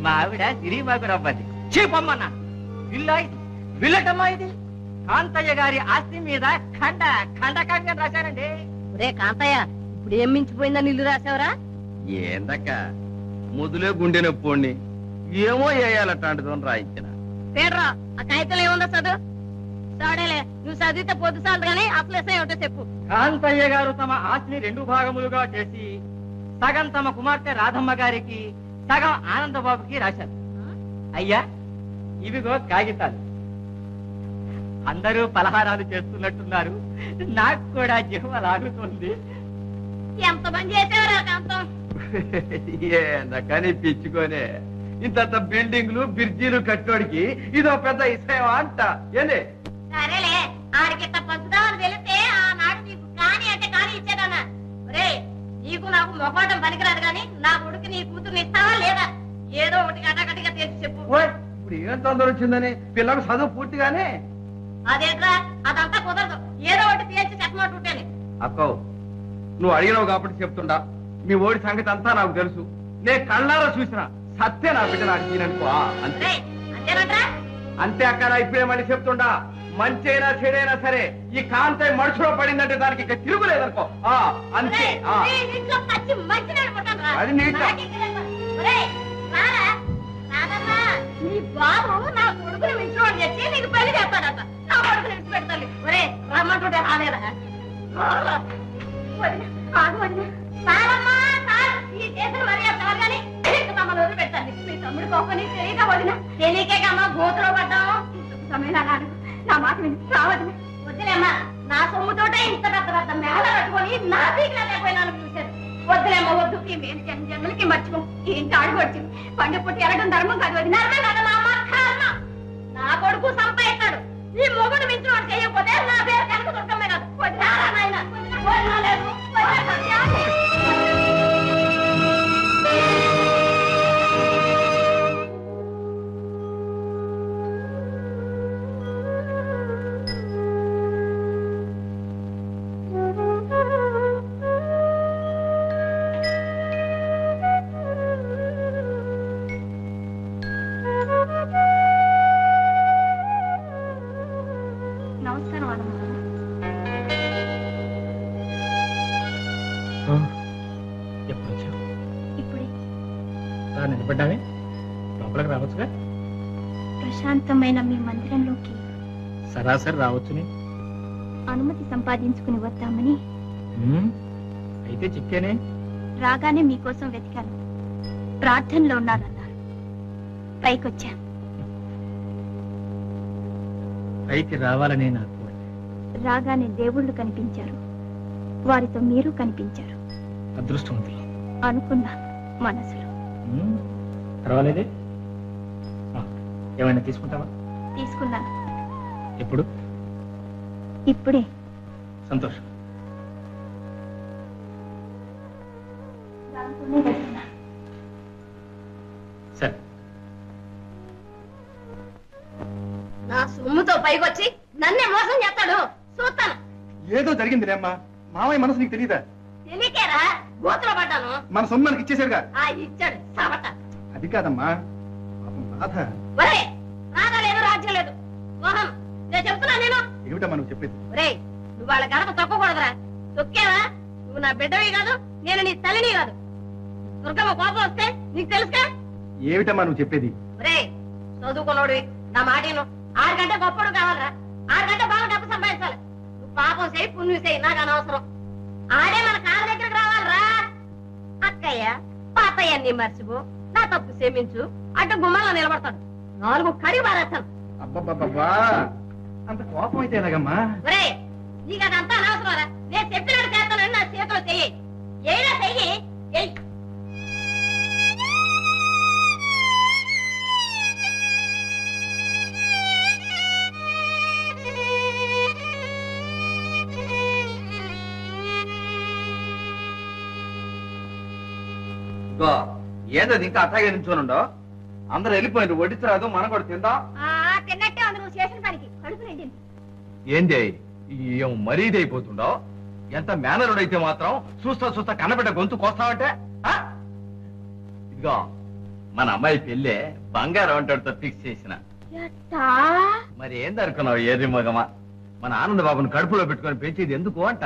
మా ఆవిడ సిరిబాకు రవ్వది చీపమ్మన్న. విల్లా ఇది విల్లటమ్మా ఇది? కాంతయ్య గారి ఆస్తి మీద ఖండ ఖండకంగా రాశానండి రే కాంతయ్య ఇప్పుడు ఏం మించిపోయిందని ఇల్లు రాసావురా? ఏందక్క? ముదులే గుండె నొప్పి ఏమో వేయాలట్లాంటిదో రాయించిన. పేడ్రా ఆ కాగితంలో ఏముందో చదువు? సాడేలే నువ్వు చదివితే పొద్దు చాలు కానీ అసలు ఏమిటో చెప్పు. కాంతయ్య గారు తమ ఆస్తిని రెండు భాగములుగా చేసి సగం తమ కుమార్తె రాధమ్మ గారికి సగం ఆనందబాబుకి రాశారు. అయ్యా ఇవిగో కాగితాలు. అందరూ పలహారాలు చేస్తున్నట్టున్నారు. నాకు కూడా జిహ్వ లాగుతుంది. ఎంత పని చేసేవారా కాంతం? (laughs) కానీ పిచ్చుకోనే ఇంతంత బిల్డింగ్లు బ్రిడ్జీలు కట్టోడికి ఇదో పెద్ద ఇసయమా అంట. ఏంది? సరేలే ఆడికిట్ట పంచుదామని తెలిస్తే ఆనాడు నీకు కాని అంటే కాని ఇచ్చేదన్నా. నీకు నాకు మొహమాటం పనికిరాదు కానీ నా కొడుకు నీ కూతుర్ని ఇస్తావా లేదా? ఏదో ఒకటి గట్టగట్టిగా తెలిసి చెప్పు. ఇప్పుడు ఏం తొందర వచ్చిందని? పిల్లలకు చదువు పూర్తిగానే? అదేట్రా? అదంతా కుదరదు. ఏదో ఒకటి తీర్చి చెప్పమాట ఉంటేనే. అక్కో నువ్వు అడిగినావు కాబట్టి చెప్తుండా మీ ఓడి సంగతి అంతా నాకు తెలుసు. నే కళ్ళారా చూసిన సత్య నా బిడ్డ నాకు ఈయననుకో అంతే. అంతే అక్క ఇప్పుడే మళ్ళీ చెప్తుండా మంచైనా చెడైనా సరే ఈ కాంతయ్య మనుషులో పడిందంటే దానికి ఇక తిరుగులేదనుకో. ఆ అంతే ఆ. అది నీ బాబు నా కొడుకుని మించుకోని తెచ్చి నీకు పెళ్ళి చేస్తాడట నా కొడుకుని విడిచి పెడతాను ఒరే రమ్మంటుంటే రాలేదా? రారా. వదిన, ఆగు వదిన. సారమ్మా, సార్, ఈ చేతులు మరీ అంటారు కానీ ఇంక మమ్మల్ని వదిలిపెట్టాలి. మీ తమ్ముడు కోపని తెలియక వదిన. తెలియకే కమ్మా గోతులో పడ్డాము సమయం నాడు నా మాట విని రావద్దు వద్దులేమ్మా నా సొమ్ముతోటే ఇంత పెద్ద పెద్ద మేళ కట్టుకొని నా పీకిన లేకపోయినాను చూశారు. వద్దులేమ్మా వద్దు. ఈ మేలు జన్మ జన్మలకి మర్చిపో. ఏంటి ఆడుకోవచ్చు పండు పుట్టి ఎరగడం ధర్మం కాదు అది నర్మం కాదు మా అమ్మ కర్మ. నా కొడుకు సంపాదిస్తాడు. ఈ మొగుడు మించిన వాడు చేయకపోతే నా పేరు కనుక దుర్గమ్మే కాదు. వదిలేరా నాయన. వదినా లేదు సరాసరి రావచ్చుని. అనుమతి సంపాదించుకుని వద్దామని. అయితే చిక్కేనే. రాగానే మీకోసం వెతికాను. ప్రార్థనలో ఉన్నారన్నారు పైకొచ్చా పైకి రావాలనే నాకు. రాగానే దేవుళ్ళు కనిపించారు. వారితో మీరు కనిపించారు. అదృష్టవంతులు. అనుకున్నా మనసులో. పర్వాలేదే? ఏమైనా తీసుకుంటావా? తీసుకున్నాను. ఎప్పుడు? ఇప్పుడే. సంతోషం. సరే. నా సొమ్ముతో పైకొచ్చి నన్నే మోసం చేస్తాడు. చూస్తాను. ఏదో జరిగింది అమ్మా. మామయ్య మనసు నీకు తెలియదా తెలియకేరా? గోతులో పడ్డాను. మన సొమ్ము మనకి ఇచ్చేసాడుగా ఆ ఇచ్చాడు. సాబట. అది కాదమ్మా. పాపం బాధ. ఒరే రాగా లేదు రాజ్యం లేదు మోహం నేను చెప్తున్నా నేను ఏమిటమ్మా నువ్వు చెప్పేది. నువ్వు వాళ్ళ గడప తొక్కకూడదురా. తొక్కేవా? నువ్వు నా బిడ్డవి కాదు నేను నీ తల్లిని కాదు. దుర్గమ్మ కోపం వస్తే నీకు తెలుసుగా? ఏమిటమ్మా నువ్వు చెప్పేది. చదువుకున్నోడివి నా ఆరు గంట గొప్పడు కావాలరా. ఆరు గంట బాగా డబ్బు సంపాదించాలి. నువ్వు పాపం చేయి పుణ్యం చేయి నాకు అనవసరం. ఆడే మన కాళ్ళ దగ్గరికి రావాలరా. అక్కయ్య పాతయ్య నీ మర్చిపో. నా తప్పు క్షమించు. అడ్డు గుమ్మంలో నిలబడతాడు. నాలుగు కడిగి పారేస్తాను. అబ్బబ్బబ్బా అంత కోపం అయితే ఎలాగమ్మా? ఒరే నీకు అదంతా అనవసరం రా. నేను చెప్పినట్టు చేస్తానని నా చేతిలో చెయ్యి. ఏడా చెయ్యి. ఎయ్ ఏదది ఇంకా అట్లాగే నించోనుండో అందరూ వెళ్ళిపోయింది వడ్డించరాదు మనం కూడా తిందాం. తిన్నట్టే ఉంది నువ్వు చేసిన పనికి. ఏంది? ఏం మరీది అయిపోతుండో ఎంత మేనరుడు అయితే మాత్రం చూస్తా చూస్తా కన్నబిడ్డ గొంతు కోస్తావంటే? ఇదిగో మన అమ్మాయి పెళ్ళే బంగారం అంటాడుతో ఫిక్స్ చేసిన. మరి ఏందనుకున్నావు ఏరి మగమా? మన ఆనంద బాబుని కడుపులో పెట్టుకొని పెంచేది ఎందుకు అంట?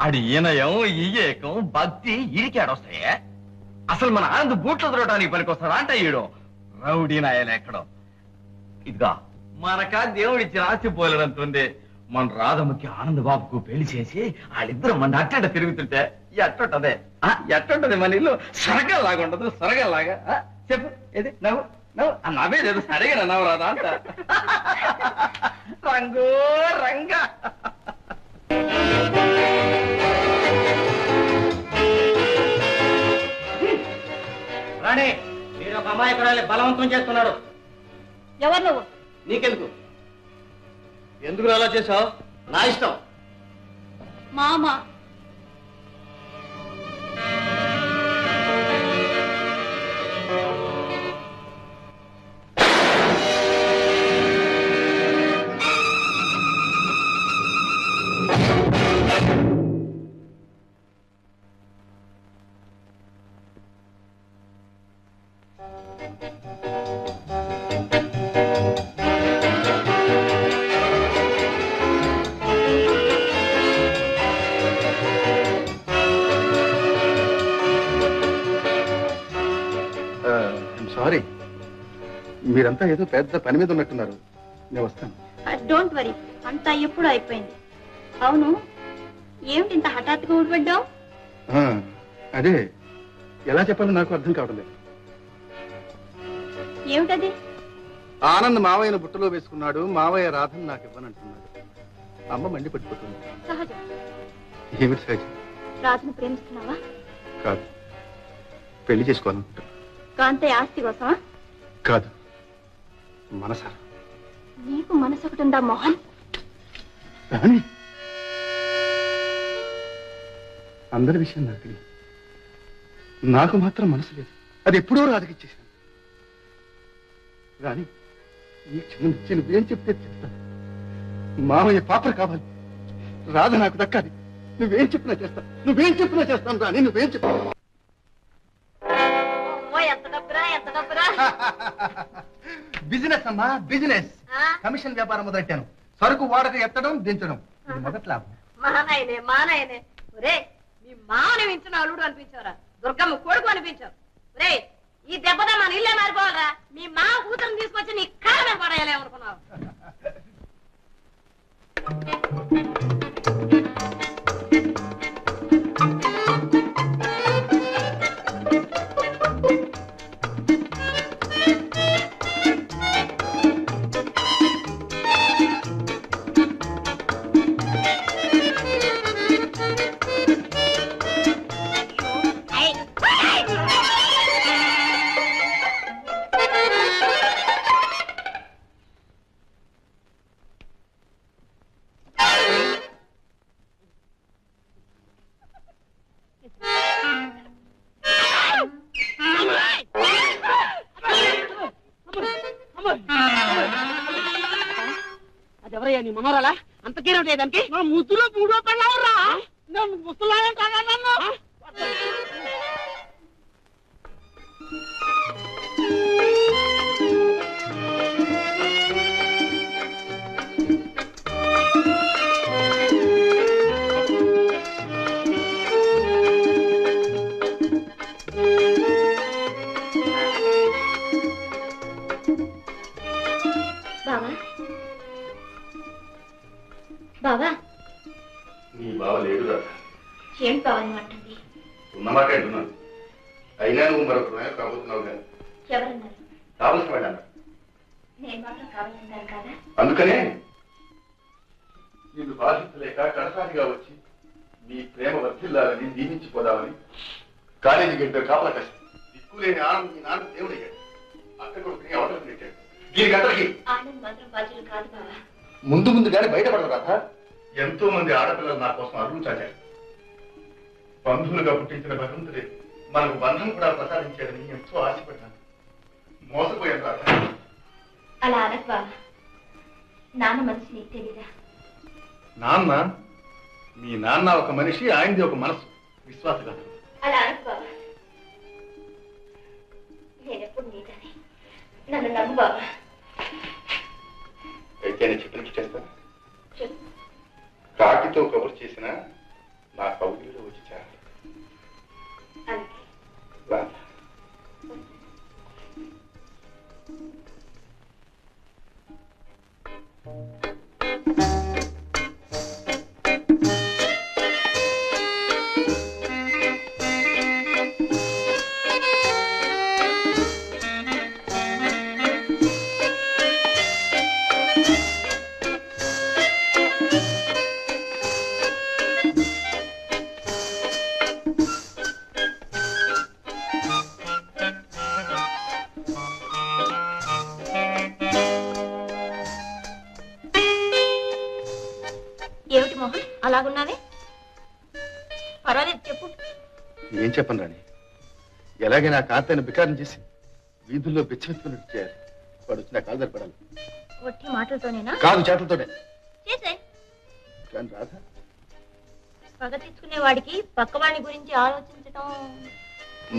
ఆడి ఈనయం ఈయేకం భక్తి ఈడికాడొస్తాయే అసలు మన ఆనంద్ బూట్లు దొరకడానికి పనికొస్తాడా అంట ఈడు. రౌడీ నాయలు ఎక్కడో. ఇదిగా మనకా దేవుడిచ్చిన ఆస్తి పోలేనంతుంది మన రాధమ్మకి ఆనంద బాబుకు పెళ్ళి చేసి వాళ్ళిద్దరు మన అట్టంట తిరుగుతుంటే ఎట్టుంటదే ఆ, ఎట్టుంటది మన ఇల్లు. సరగల్లాగా ఉండదు సరగల్లాగా. ఆ, చెప్పు ఏది? నవ్వు నవ్వు. నవ్వే లేదు సరిగా నవ్వు రాదా అంట రంగు రంగా. రాణి మీరు ఒక అమాయకురాలి బలవంతం చేస్తున్నారు. ఎవరు నువ్వు? నీకెందుకు? ఎందుకు అలా చేసావు నా ఇష్టం. మామ మీరంతా ఏదో పెద్ద పని మీద ఉన్నట్టున్నారు. నేను వస్తాను. డోంట్ వరీ అంతా ఎప్పుడు అయిపోయింది. అవును ఏమిటి ఇంత హఠాత్తుగా ఊడిపడ్డావు? అదే. ఎలా చెప్పాలో నాకు అర్థం కావడం లేదు. ఏమిటది? ఆనంద్ మావయ్యను బుట్టలో వేసుకున్నాడు. మావయ్య రాధను నాకు ఇవ్వనంటున్నాడు. అమ్మ మండి పట్టుకుంటుంది. సహజం. ఏమిటి సహజం? రాజును ప్రేమిస్తున్నావా? కాదు. పెళ్ళి చేసుకోవాలనుకుంటా కాంతయ్య ఆస్తి కోసమా? కాదు. మనసారా నీకు మనసు ఒకటి ఉందా మోహన్ అందరి విషయం నాకు తెలియదు. నాకు మాత్రం మనసు లేదు. అది ఎప్పుడో రాధకిచ్చేసాను రాని ఈ క్షణం నుంచి నువ్వేం చెప్తే చెప్తాను మామయ్య పాపర కావాలి. రాధ నాకు దక్కాలి. నువ్వేం చెప్పినా చేస్తాను నువ్వేం చెప్పినా చేస్తాను రాని నువ్వేం చెప్పినా అమ్మో, ఎంత డబ్బురా ఎంత డబ్బురా. (laughs) బిజినెస్ అమ్మా బిజినెస్? కమిషన్ వ్యాపారం మొదలెట్టాను. సరుకు వాడక ఎత్తడం దించడం. ఇది మొదటి లాభం. మానాయనే మానాయనే. ఒరే మీ మామని మించిన అల్లుడు అనిపించావురా. దుర్గమ్మ కొడుకు అనిపించావు. ఒరే ఈ దెబ్బతో మన ఇల్లే మారిపోవాలరా. మీ మామ కూతురు తీసుకొచ్చి నీ కాళ్ళ మీద పడేయాలేమనుకున్నావు (laughs) మనకు బంధం కూడా ప్రసాదించాడని ఎంతో ఆశపడ్డాను. మోసపోయాను రాధ. అలా అనకు బావా. నాన్న మనసు నీకు తెలీదా? నాన్న మీ నాన్న ఒక మనిషి ఆయనది ఒక మనసు. విశ్వాసఘాతం అలా అనకు బావా. నేనెప్పుడు నీదని నన్ను నమ్ము బావా. అయితే నేను చెప్పినట్టు చేస్తాను చెప్పు. కాకితో కబురు చేసిన నా కౌగిలిలో వచ్చి చేరాలి Thank you. చెప్పను రాణి. ఎలాగైనా ఆ కాంతైన బికారం చేసి వీధుల్లో బెచ్చమెత్తుకున్నట్టు చేయాలి. వాడు వచ్చి నా కాలు ఒట్టి మాటలతోనేనా? కాదు చేతులతోనే. చేసే. కానీ రాధ. పగ తెచ్చుకునే వాడికి పక్కవాడి గురించి ఆలోచించటం.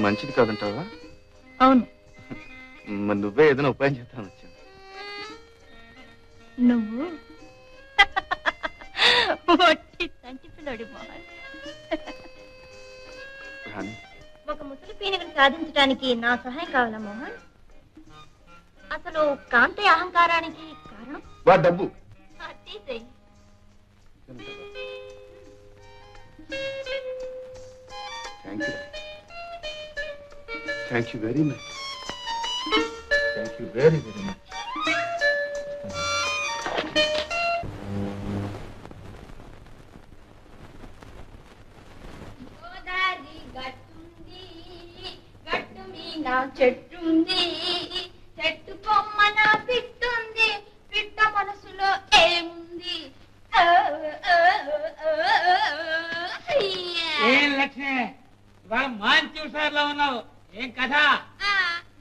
మంచిది కాదంటావా? అవును. మరి నువ్వే ఏదైనా ఉపాయం చేస్తాను వచ్చాను నువ్వు? (laughs) ఒట్టి తంటి పిల్లడి మోహన్ రాణి ఒక ముసలి పీనుగను సాధించడానికి నా సహాయం కావాలా మోహన్? అసలు కాంతి అహంకారానికి కారణం? వాడు డబ్బు. ఆ, తీసేయ్ thank you thank you very much thank you very very much మీద చెట్టుంది చెట్టు కొమ్మన పిట్టుంది పిట్ట మనసులో ఏముంది? ఏం లక్ష్మి? ఇవాళ మంచి హుషారులో ఉన్నావు. ఏం కథ? ఆ,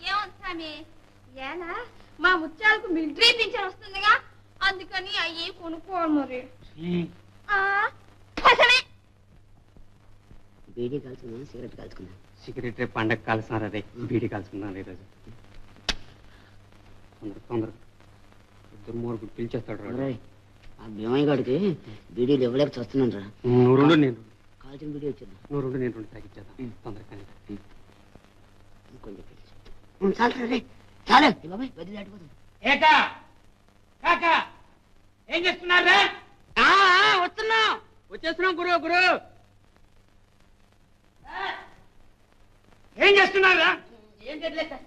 ఏముంది స్వామి? ఏనా? మా ముత్యాలకు మిలిటరీ పింఛన్ వస్తుందిగా. అందుకని అయ్యి కొనుక్కోవాలి మరి. బీడీ సిగరెట్ కాల్చుకుందాం సిగరెట్ రేపు పండగ కాల్సిన అదే. బీడీ కాల్చుకుందాం ఈరోజు. తొందర తొందర. ఇద్దరు మూడు పిలిచేస్తాడు రాడు. ఆ భీమయ్య గాడికి బీడీలు ఇవ్వలేక చూస్తున్నాను రా. నువ్వు రెండు నేను. కాల్చిన బీడీ వచ్చిందా నువ్వు రెండు నేను రెండు తాగిచ్చేద్దాం. తొందరగా ఇంకొంచెం పెట్టు. చాలు రే చాలు. ఏ బాబాయ్ దాటిపోతుంది ఏకా కాకా ఏం చేస్తున్నారా వస్తున్నా. వచ్చేస్తున్నాం గురు గురు ఏం చేస్తున్నారా ఏం చేయట్లేదు సార్.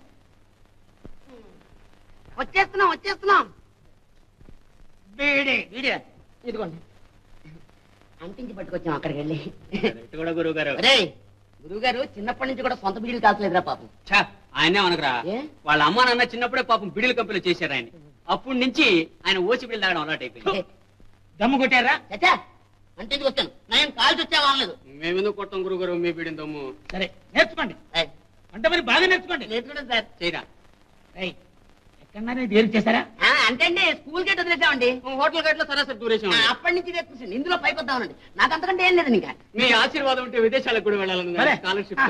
వచ్చేస్తున్నాం వచ్చేస్తున్నాం. బీడి వీడియో ఇదిగోండి. అంటించి పట్టుకొచ్చాం అక్కడికి వెళ్ళి. కూడా గురువు గారు రే గురువు గారు చిన్నప్పటి నుంచి కూడా సొంత బీడీలు కాల్చలేదురా పాపం. ఛా, ఆయనే అనకరా. ఏ? వాళ్ళ అమ్మ నాన్న చిన్నప్పుడే పాపం బిడిల కంపెనీలు చేశారు ఆయన అప్పటి నుంచి ఆయన ఓసి బిడ్డలు తాగడం అలవాటు అయిపోయింది దమ్ము కొట్టారా? చచ్చా అంటించి వచ్చాను నేను కాల్చి వచ్చా వాళ్ళలేదు మేమెందుకు కొట్టం గురువు గారు మీ బిడిన దమ్ము. సరే నేర్చుకోండి. అంటే మరి బాగా నేర్చుకోండి. నేర్చుకుంటాను సార్. చేయరా. ఎక్కడన్నా చేశారా? అంటే అండి. స్కూల్ గేట్ వదిలేసామండి. హోటల్ గట్ల సరాసరి దూరేసాం అప్పటి నుంచి నేర్చుకుంటాను ఇందులో పైకి వద్దామనండి నాకు అంతకంటే ఏం లేదు ఇంకా. మీ ఆశీర్వాదం ఉంటే విదేశాలకు కూడా వెళ్ళాలని సరే. స్కాలర్షిప్.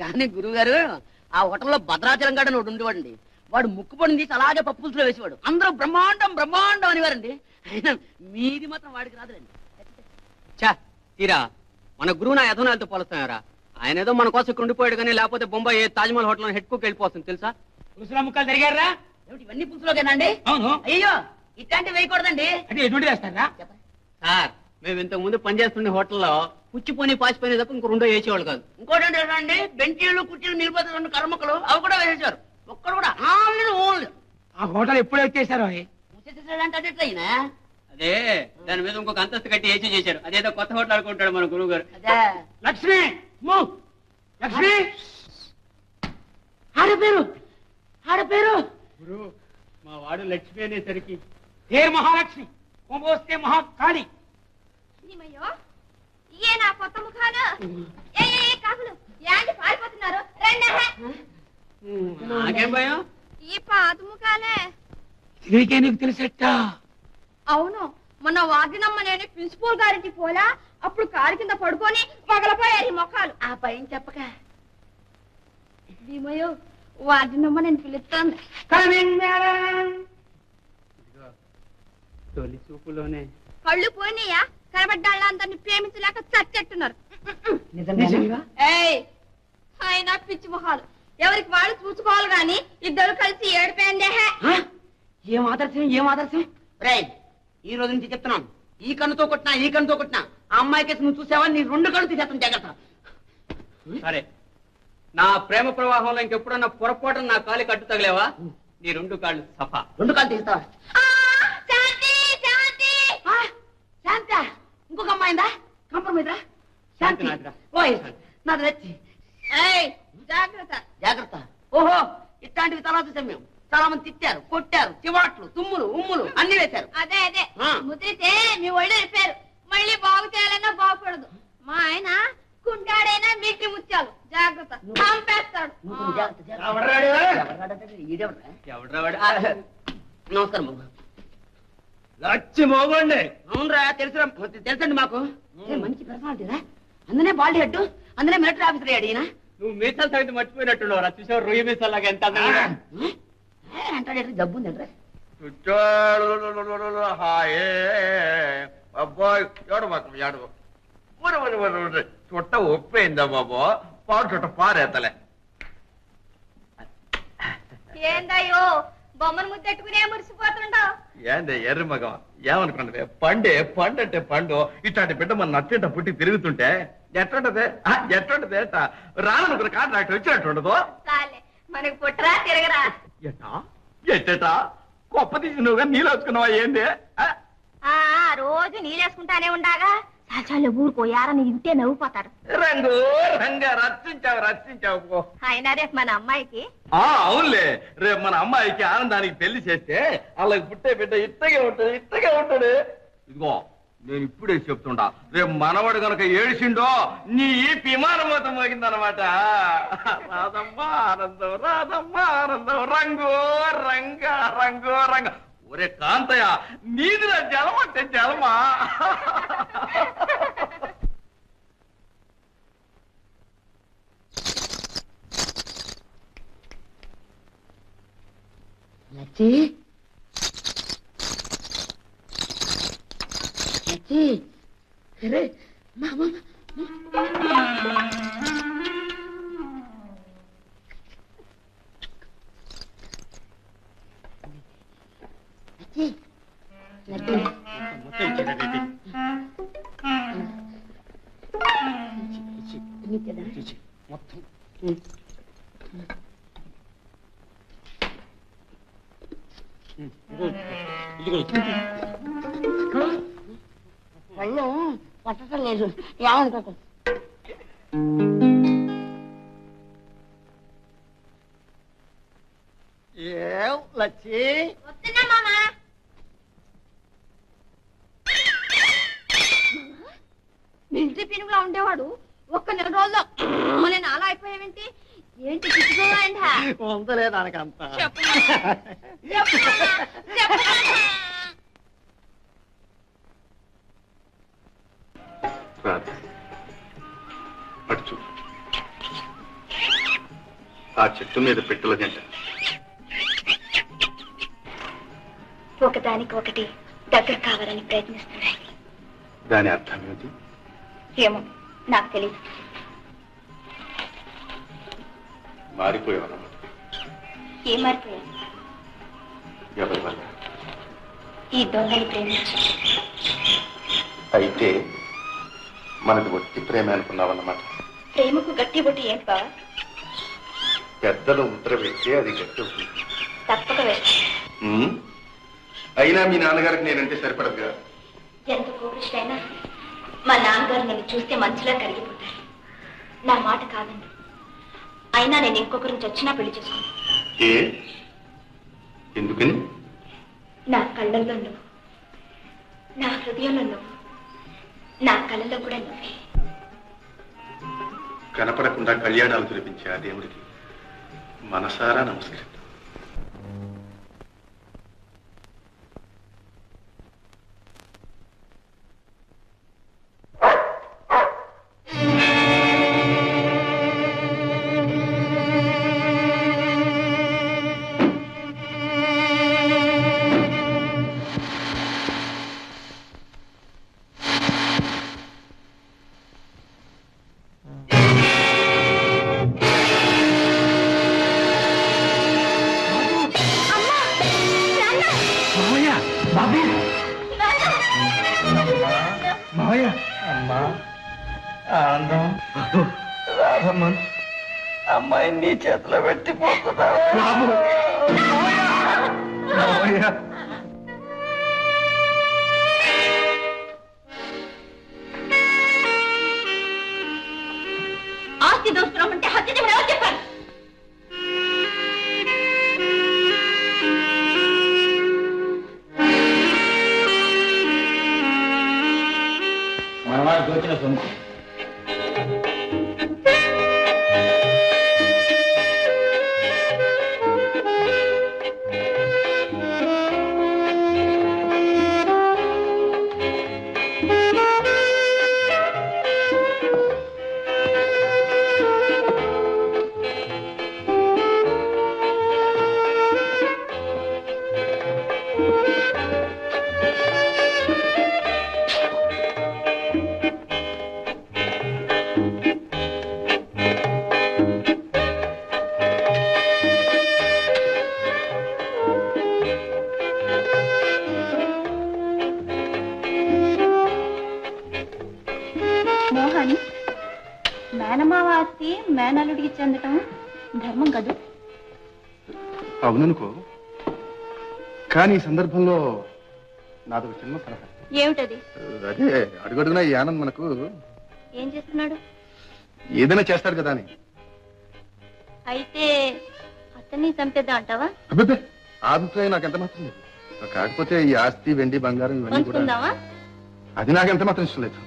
కానీ గురువు గారు ఆ హోటల్లో భద్రాచలం గాడు ఒకడు ఉండేవాడండి. వాడు ముక్కు పొడిని తీసి అలాగే పప్పులతో వేసేవాడు. అందరూ బ్రహ్మాండం బ్రహ్మాండం అనేవారండి. అయినా మీది మాత్రం వాడికి రాదులండి. చా తీరా. మన గురువు నా యథనాలతో పోలుస్తాయారా ఆయన ఏదో మన కోసం ఇక్కడ ఉండిపోయాడు కానీ లేకపోతే Bombay Taj Mahal hotel head cook వెళ్ళిపోతుంది తెలుసా? పురుషుల ముక్కలు తిరిగారా? ఏమిటి ఇవన్నీ పులుసులోకేనండి అవును. అయ్యో ఇట్లాంటి వేయకూడదండి. అంటే ఎటువంటి వేస్తారా? సార్ మేము ఇంతకు ముందు పనిచేస్తుండే హోటల్లో పుచ్చిపోని పాచిపోయిన తప్ప ఇంకో రెండో వేసేవాళ్ళు కాదు. ఇంకోటి అంటే అండి? బెంచీలు కుర్చీలు నిలిపోతే రెండు కర్మకలు అవి కూడా వేసేసారు ఒక్కడు కూడా. ఆ హోటల్ ఎప్పుడు వచ్చేసారో అంటే అదే అయినా అదే దాని మీద ఇంకొక అంతస్తు కట్టి ఏసీ చేశారు. అదేదో కొత్త హోటల్ అనుకుంటాడు మన గురువు గారు. అదే. లక్ష్మి మూ. లక్ష్మి. ఆడపేరు ఆడపేరు. గురు మా వాడు లక్ష్మి అనేసరికి. పేరు మహాలక్ష్మి? కుంభోస్తే మహాకాళి ఇయే నా కొత్త ముఖాలు. ఏ ఏ, ఏ, కాకులు యాంటి పారిపోతున్నారు. రండి నాకేం భయం? ఈ పాత ముఖాలే తిరిగే నీకు తెలిసెట్ట? అవును మొన్న వార్డినమ్మ నేను ప్రిన్సిపల్ గారికి పోలా అప్పుడు కారు కింద పడుకొని పగలపోయారు ఈ మొఖాలు. ఆ పైన చెప్పక. భీమయ్యో వార్డినమ్మ నేను పిలుస్తాను. తొలి చూపులోనే. కళ్ళు పోయినాయా? కనబడ్డాళ్ళ అందరిని ప్రేమించలేక చచ్చెట్టున్నారు. అయినా పిచ్చి మొహాలు. ఎవరికి వాళ్ళు చూసుకోవాలి గాని ఇద్దరు కలిసి ఏడిపోయిందే. ఏం ఆదర్శం ఏం ఆదర్శం? రే ఈ రోజు నుంచి చెప్తున్నాను. ఈ కన్నుతో కొట్టినా ఈ కన్నుతో కొట్టినా. ఆ అమ్మాయి కేసు నువ్వు చూసావా? నీ రెండు కళ్ళు తీసేస్తాను జాగ్రత్త. సరే. నా ప్రేమ ప్రవాహంలో ఇంకెప్పుడన్నా పొరపాటున నా కాలి కట్టు తగిలేవా? నీ రెండు కాళ్ళు సఫా. రెండు కాళ్ళు తీస్తావా శాంతి శాంతి. ఆ, శాంత ఇంకొక అమ్మాయిందా కంప్రమైజ్ రా? శాంతి నాది నచ్చి ఏయ్ జాగ్రత్త. జాగ్రత్త. ఓహో ఇట్లాంటివి తర్వాత చూసాం మేము. చాలా మంది తిట్టారు కొట్టారు చివాట్లు తుమ్ములు ఉమ్ములు అన్ని వేశారు. అదే అదే. ఆ. ముద్రితే మీ ఒళ్ళు రిపేరు మళ్ళీ బాగు చేయాలన్నా బాగుపడదు. మా ఆయన కుంటాడైనా మిల్టి ముత్యాలు. జాగ్రత్త. చంపేస్తాడు. నువ్వు జాగ్రత్త, జాగ్రత్త. ఎవడ్రాడంటే ఈడెవడ్రా? ఎవడ్రా వాడు? నమస్కారం బాబు. లచ్చి మోగండి. అవునరా తెలుసురా తెలుసండి మాకు. ఏ, మంచి పర్సనాలిటీరా అందునే బాల్డ్ హెడ్ అందునే మిలిటరీ ఆఫీసర్ అయ్యాడు ఈయన. నువ్వు మీసాల సంగతి మర్చిపోయినట్టున్నావు రా. చూసావు? రొయ్య మీసాలాగా ఎంత అందంగా ఏ? ఏ, అంటాడు జబ్బు ఉందంటే హాయే. అబ్బాయి ఏడు మాత్రం ఏడు. ఊరు ఊరు ఊరు ఊరు చుట్ట ఒప్పైందా బాబు? పాడు చుట్ట పారేతలే. ఏందయ్యో? బొమ్మను ముద్దెట్టుకునే మురిసిపోతుండవు ఏంది ఎర్రి మగం? ఏమనుకున్నది పండే పండు అంటే పండు. ఇట్లాంటి బిడ్డ మన నచ్చేట పుట్టి తిరుగుతుంటే ఎట్లుంటది? ఆ, ఎట్లుంటది? ఎట్ట రాననుకున్న కాంట్రాక్ట్ వచ్చినట్టు ఉండదు. చాలే మనకు పుట్టరా తిరగరా? ఎట్టా ఎట్టేటా గొప్ప తీసి నువ్వుగా నీళ్ళు వచ్చుకున్నావా ఏంది? ఆ? ఆ రోజు నీళ్ళేసుకుంటానే ఉండాగా. చాలు ఊరుకో యారని ఇంటే నవ్వుపోతారు. రంగు రంగ రచించావు రచించావు. అయినా రేపు మన అమ్మాయికి? ఆ అవునులే. రేపు మన అమ్మాయికి ఆనందానికి పెళ్ళి చేస్తే వాళ్ళకి పుట్టే బిడ్డ ఇట్టగే ఉంటాడు ఇట్టగే ఉంటాడు ఇదిగో. నేను ఇప్పుడే చెప్తుండా రేపు మనవడు గనక ఏడిసిండో నీ ఈ విమానం మొత్తం మోగిందనమాట రాదమ్మా ఆనందం రాదమ్మా ఆనందం. రంగు రంగ రంగు రంగ. ఒరే కాంతయ్య నీది నా జలం అంటే జలమా. లచ్చి లచ్చి అరే మామ లచ్చి లచ్చి నీకేదా? కళ్ళు పట్టడం లేదు. ఏమనుకోకు. ఏం లచ్చి? వస్తున్నా మామా. మిలిటరీ పినుగులా ఉండేవాడు ఒక్క నెల రోజుల్లో నేను అలా అయిపోయావేంటి? ఏంటి చిక్కుకోవాలంట ఉందలే దానికంతా. చెప్పు మామా. చెప్పు మామా. చెప్పు మామా. అటు చూడు. ఆ చెట్టు మీద పెట్టుల జంట. ఒకదానికి ఒకటి దగ్గర కావాలని ప్రయత్నిస్తున్నాయి. దాని అర్థం ఏమిటి? ఏమో నాకు తెలియదు మారిపోయావన్నమాట ఏం మారిపోయాను ఎవరి వల్ల? ఈ దొంగని ప్రేమించి. అయితే మనది ఒట్టి ప్రేమ అనుకున్నావన్నమాట. ప్రేమకు గట్టి బొట్టి ఏం బావా? పెద్దలు ముద్ర వేస్తే అది గట్టి అవుతుంది తప్పక? అయినా మీ నాన్నగారికి నేనంటే సరిపడదుగా ఎంత కోపిష్టైనా మా నాన్నగారు నన్ను చూస్తే మంచిలా కరిగిపోతారు. నా మాట కాదండి. అయినా నేను ఇంకొకరిని చచ్చినా పెళ్ళి చేసుకున్నాను ఏ? ఎందుకని? నా కళ్ళల్లో నువ్వు. నా హృదయంలో నువ్వు. నా కళలో కూడా నువ్వే. కనపడకుండా కళ్యాణాలు కురిపించే ఆ దేవుడికి మనసారా నమస్కరిద్దాం. కానీ ఈ సందర్భంలో నాదొక చిన్న సలహా. ఏమిటది? అదే అడుగడుగునా ఈ ఆనంద్ మనకు ఏం చేస్తున్నాడు? ఏదైనా చేస్తాడు కదా అని. అయితే అతన్ని చంపేద్దాం అంటావా? అబ్బే ఆ అభిప్రాయం నాకు ఎంత మాత్రం లేదు. కాకపోతే ఈ ఆస్తి వెండి బంగారం ఇవన్నీ కూడా పంచుకుందామా? అది నాకు ఎంత మాత్రం ఇష్టం లేదు.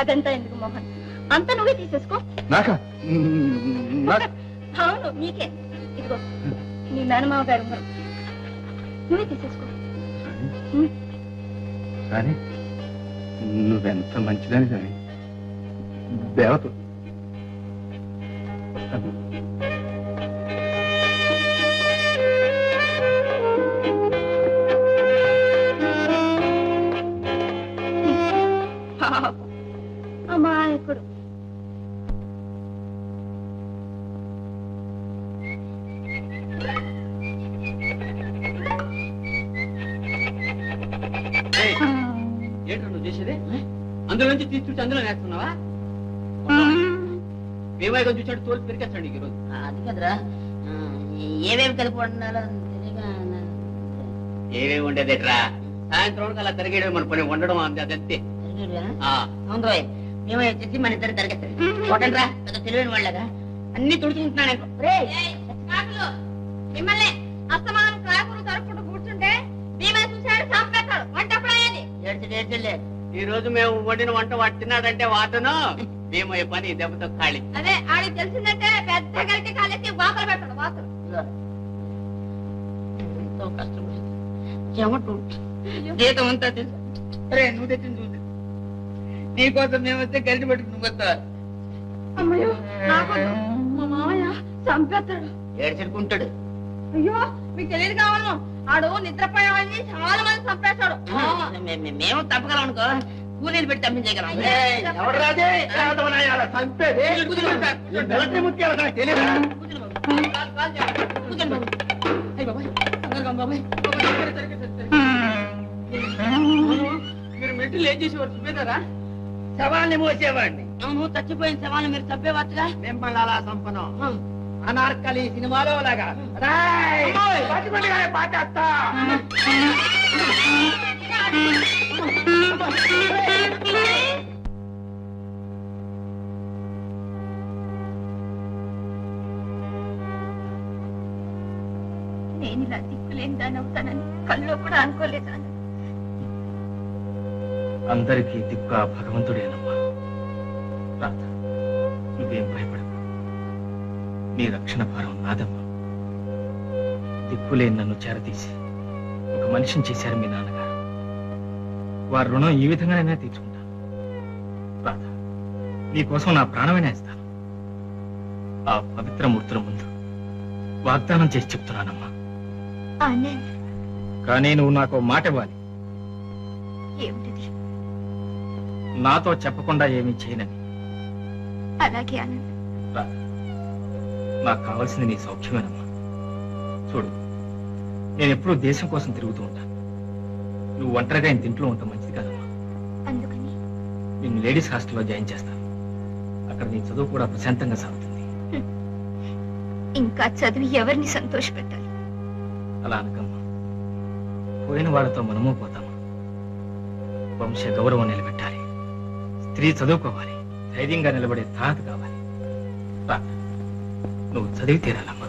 అదంతా ఎందుకు మోహన్? అంతా నువ్వే తీసేసుకో. నాకా? మ్మ్, నాకు అవును నీకే ఇదిగో నీ మేనమావ గారు ఉన్నారు. నువ్వే తీసేసుకో. నువ్వెంత మంచిదని కానీ దేవత. తీసుకుంటే అందులో వేస్తున్నావా మేమైనా చూసాడు తోలు పెరికేస్తాడు నీకు ఈరోజు అది కదరా. ఏవేవి కలిపి వండాలో తెలియక ఉండేదేట్రా? సాయంత్రం అలా తిరిగేయడం మన పని వండడం అంతే అదంతే. అవును మేము వచ్చేసి మన ఇద్దరు కొట్టండి రా పెద్ద తెలివైన వాళ్ళగా. అన్ని తుడుచుకుంటున్నాను. మిమ్మల్ని. రోజు మేము వండిన వంట వాడు తిన్నాడంటే వాతను మేము ఈ పని దెబ్బతో ఖాళీ. అదే ఆడికి తెలిసిందంటే పెద్ద కలిసి కాలేసి వాకలు పెట్టాడు వాకలు. ఎంతో కష్టపడి చెమట జీతం అంతా తెలుసు నువ్వు తెచ్చింది చూసి నీకోసం మేము వస్తే గరిటి పెట్టుకుని నువ్వు వస్తా అమ్మయ్యో నాకొద్దు మా మామయ్య చంపేస్తాడు. ఏడ్చుకుంటాడు అయ్యో మీకు తెలియదు కావాలను. ఆడు నిద్రపోయే వాళ్ళని చాలా మంది మే- మేము తప్పగలం అనుకో కూలీలు పెట్టి బాబాయ్. మీరు మెట్లు ఏం చేసేవారు? చూపేదారా శవాన్ని మోసేవాడిని. అవును చచ్చిపోయిన శవాన్ని మీరు చంపేవచ్చుగా మిమ్మల్ని అలా సంపనం అనార్కలి సినిమాలో లాగా. నేను ఇలా దిక్కులేని దాని అవుతానని కల్లో కూడా అనుకోలేదు. అందరికీ దిక్కు ఆ భగవంతుడేనమ్మా నువ్వేం భయపడకు. నీ రక్షణ భారం నాదమ్మా. దిక్కులేని నన్ను చేరతీసి ఒక మనిషిని చేశారు మీ నాన్నగారు. వారి రుణం ఈ విధంగానైనా తీర్చుకుంటాను రాధ నీకోసం నా ప్రాణమైనా ఇస్తాను. ఆ పవిత్ర మూర్తుల ముందు వాగ్దానం చేసి చెప్తున్నానమ్మా. కానీ నువ్వు నాకు మాట ఇవ్వాలి. నాతో చెప్పకుండా ఏమీ చేయనని. అలాగే ఆనంద్. నాకు కావాల్సింది నీ సౌఖ్యమేనమ్మా. చూడు నేను ఎప్పుడూ దేశం కోసం తిరుగుతూ ఉంటాను. నువ్వు ఒంటరిగా ఇంత ఇంట్లో ఉంటాం మంచిది కాదమ్మా. అందుకని? నేను లేడీస్ హాస్టల్లో జాయిన్ చేస్తాను. అక్కడ నీ చదువు కూడా ప్రశాంతంగా సాగుతుంది. ఇంకా చదివి ఎవరిని సంతోషపెట్టాలి? అలా అనకమ్మా. పోయిన వాళ్ళతో మనము పోతామా? వంశ గౌరవం నిలబెట్టాలి. స్త్రీ చదువుకోవాలి. ధైర్యంగా నిలబడే తాత కావాలి. రా. నువ్వు చదివి తీరాలమ్మా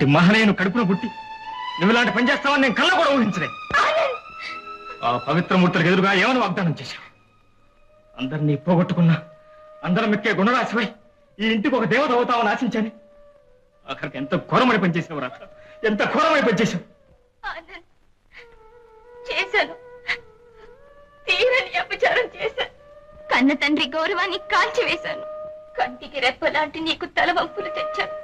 అటువంటి మహనీయును కడుపున పుట్టి నువ్వు ఇలాంటి పని చేస్తావని నేను కళ్ళ కూడా ఊహించలే. ఆ పవిత్ర మూర్తులకు ఎదురుగా ఏమని వాగ్దానం చేశావు? అందరినీ పోగొట్టుకున్నా అందరం ఎక్కే గుణరాశిపై ఈ ఇంటికి ఒక దేవత అవుతావని ఆశించాను. అక్కడికి ఎంత ఘోరమని పనిచేసావు రా ఎంత ఘోరమని పనిచేసావు చేశాను. తీరని అపచారం చేశాను. కన్న తండ్రి గౌరవాన్ని కాల్చివేశాను. కంటికి రెప్పలాంటి నీకు తలవంపులు తెచ్చాను.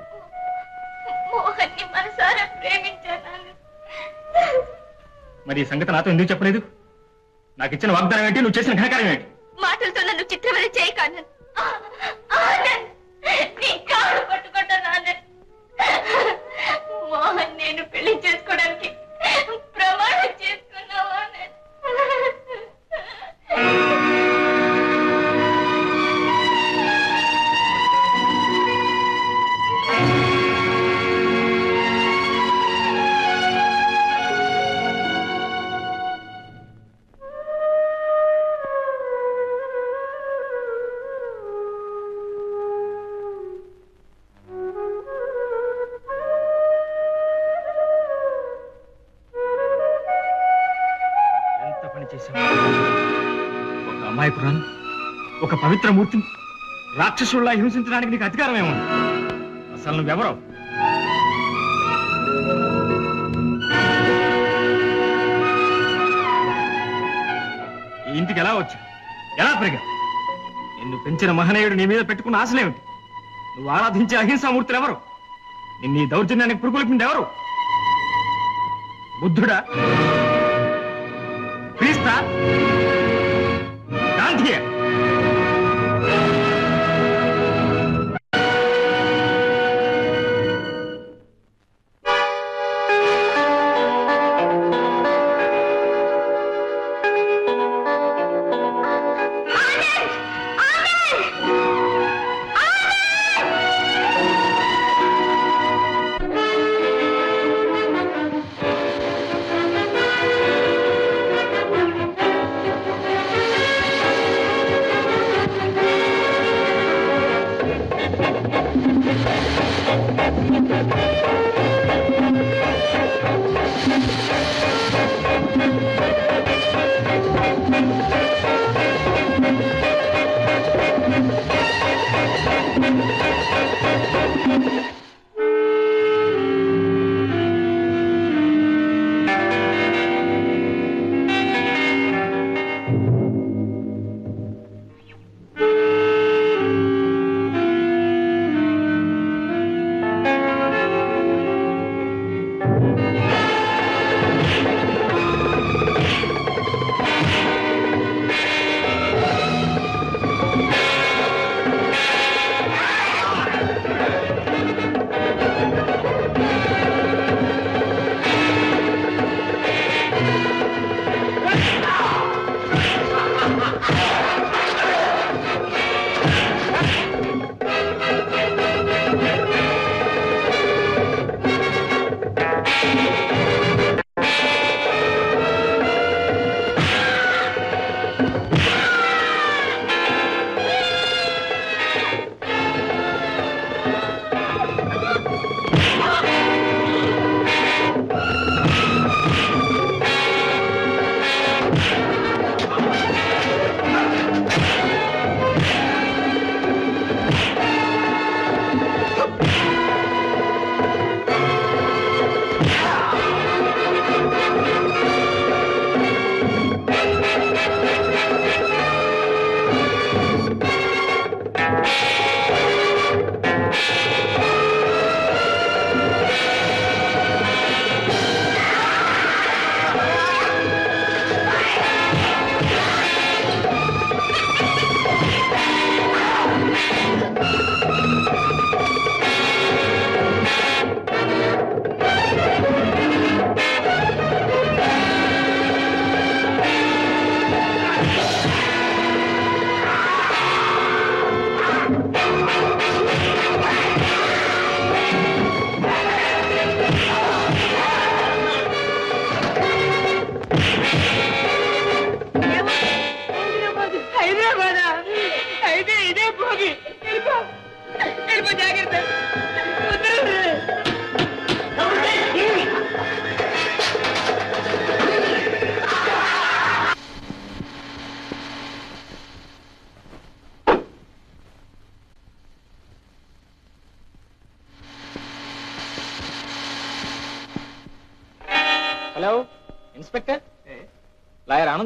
మోహన్ని మనసారా ప్రేమించాను. మరి ఈ సంగతి నాతో ఎందుకు చెప్పలేదు? నాకు ఇచ్చిన వాగ్దానం ఏంటి? నువ్వు చేసిన ఘనకార్యం ఏంటి? మాటలతో నన్ను చిత్రవద చేయక ఆనంద్! మోహన్ నేను పెళ్ళి చేసుకోవడానికి ప్రమాణం చేసుకున్నావు ఒక పవిత్ర మూర్తిని రాక్షసుల్లా హింసించడానికి నీకు అధికారం ఏముంది అసలు నువ్వెవరో? ఈ ఇంటికి ఎలా వచ్చా ఎలా పెరిగా నిన్ను పెంచిన మహనీయుడు నీ మీద పెట్టుకున్న ఆశలేమిటి నువ్వు ఆరాధించే అహింసామూర్తులు ఎవరు? నిన్ను ఈ దౌర్జన్యానికి పురుగొల్పింది ఎవరు? బుద్ధుడా? క్రీస్తా?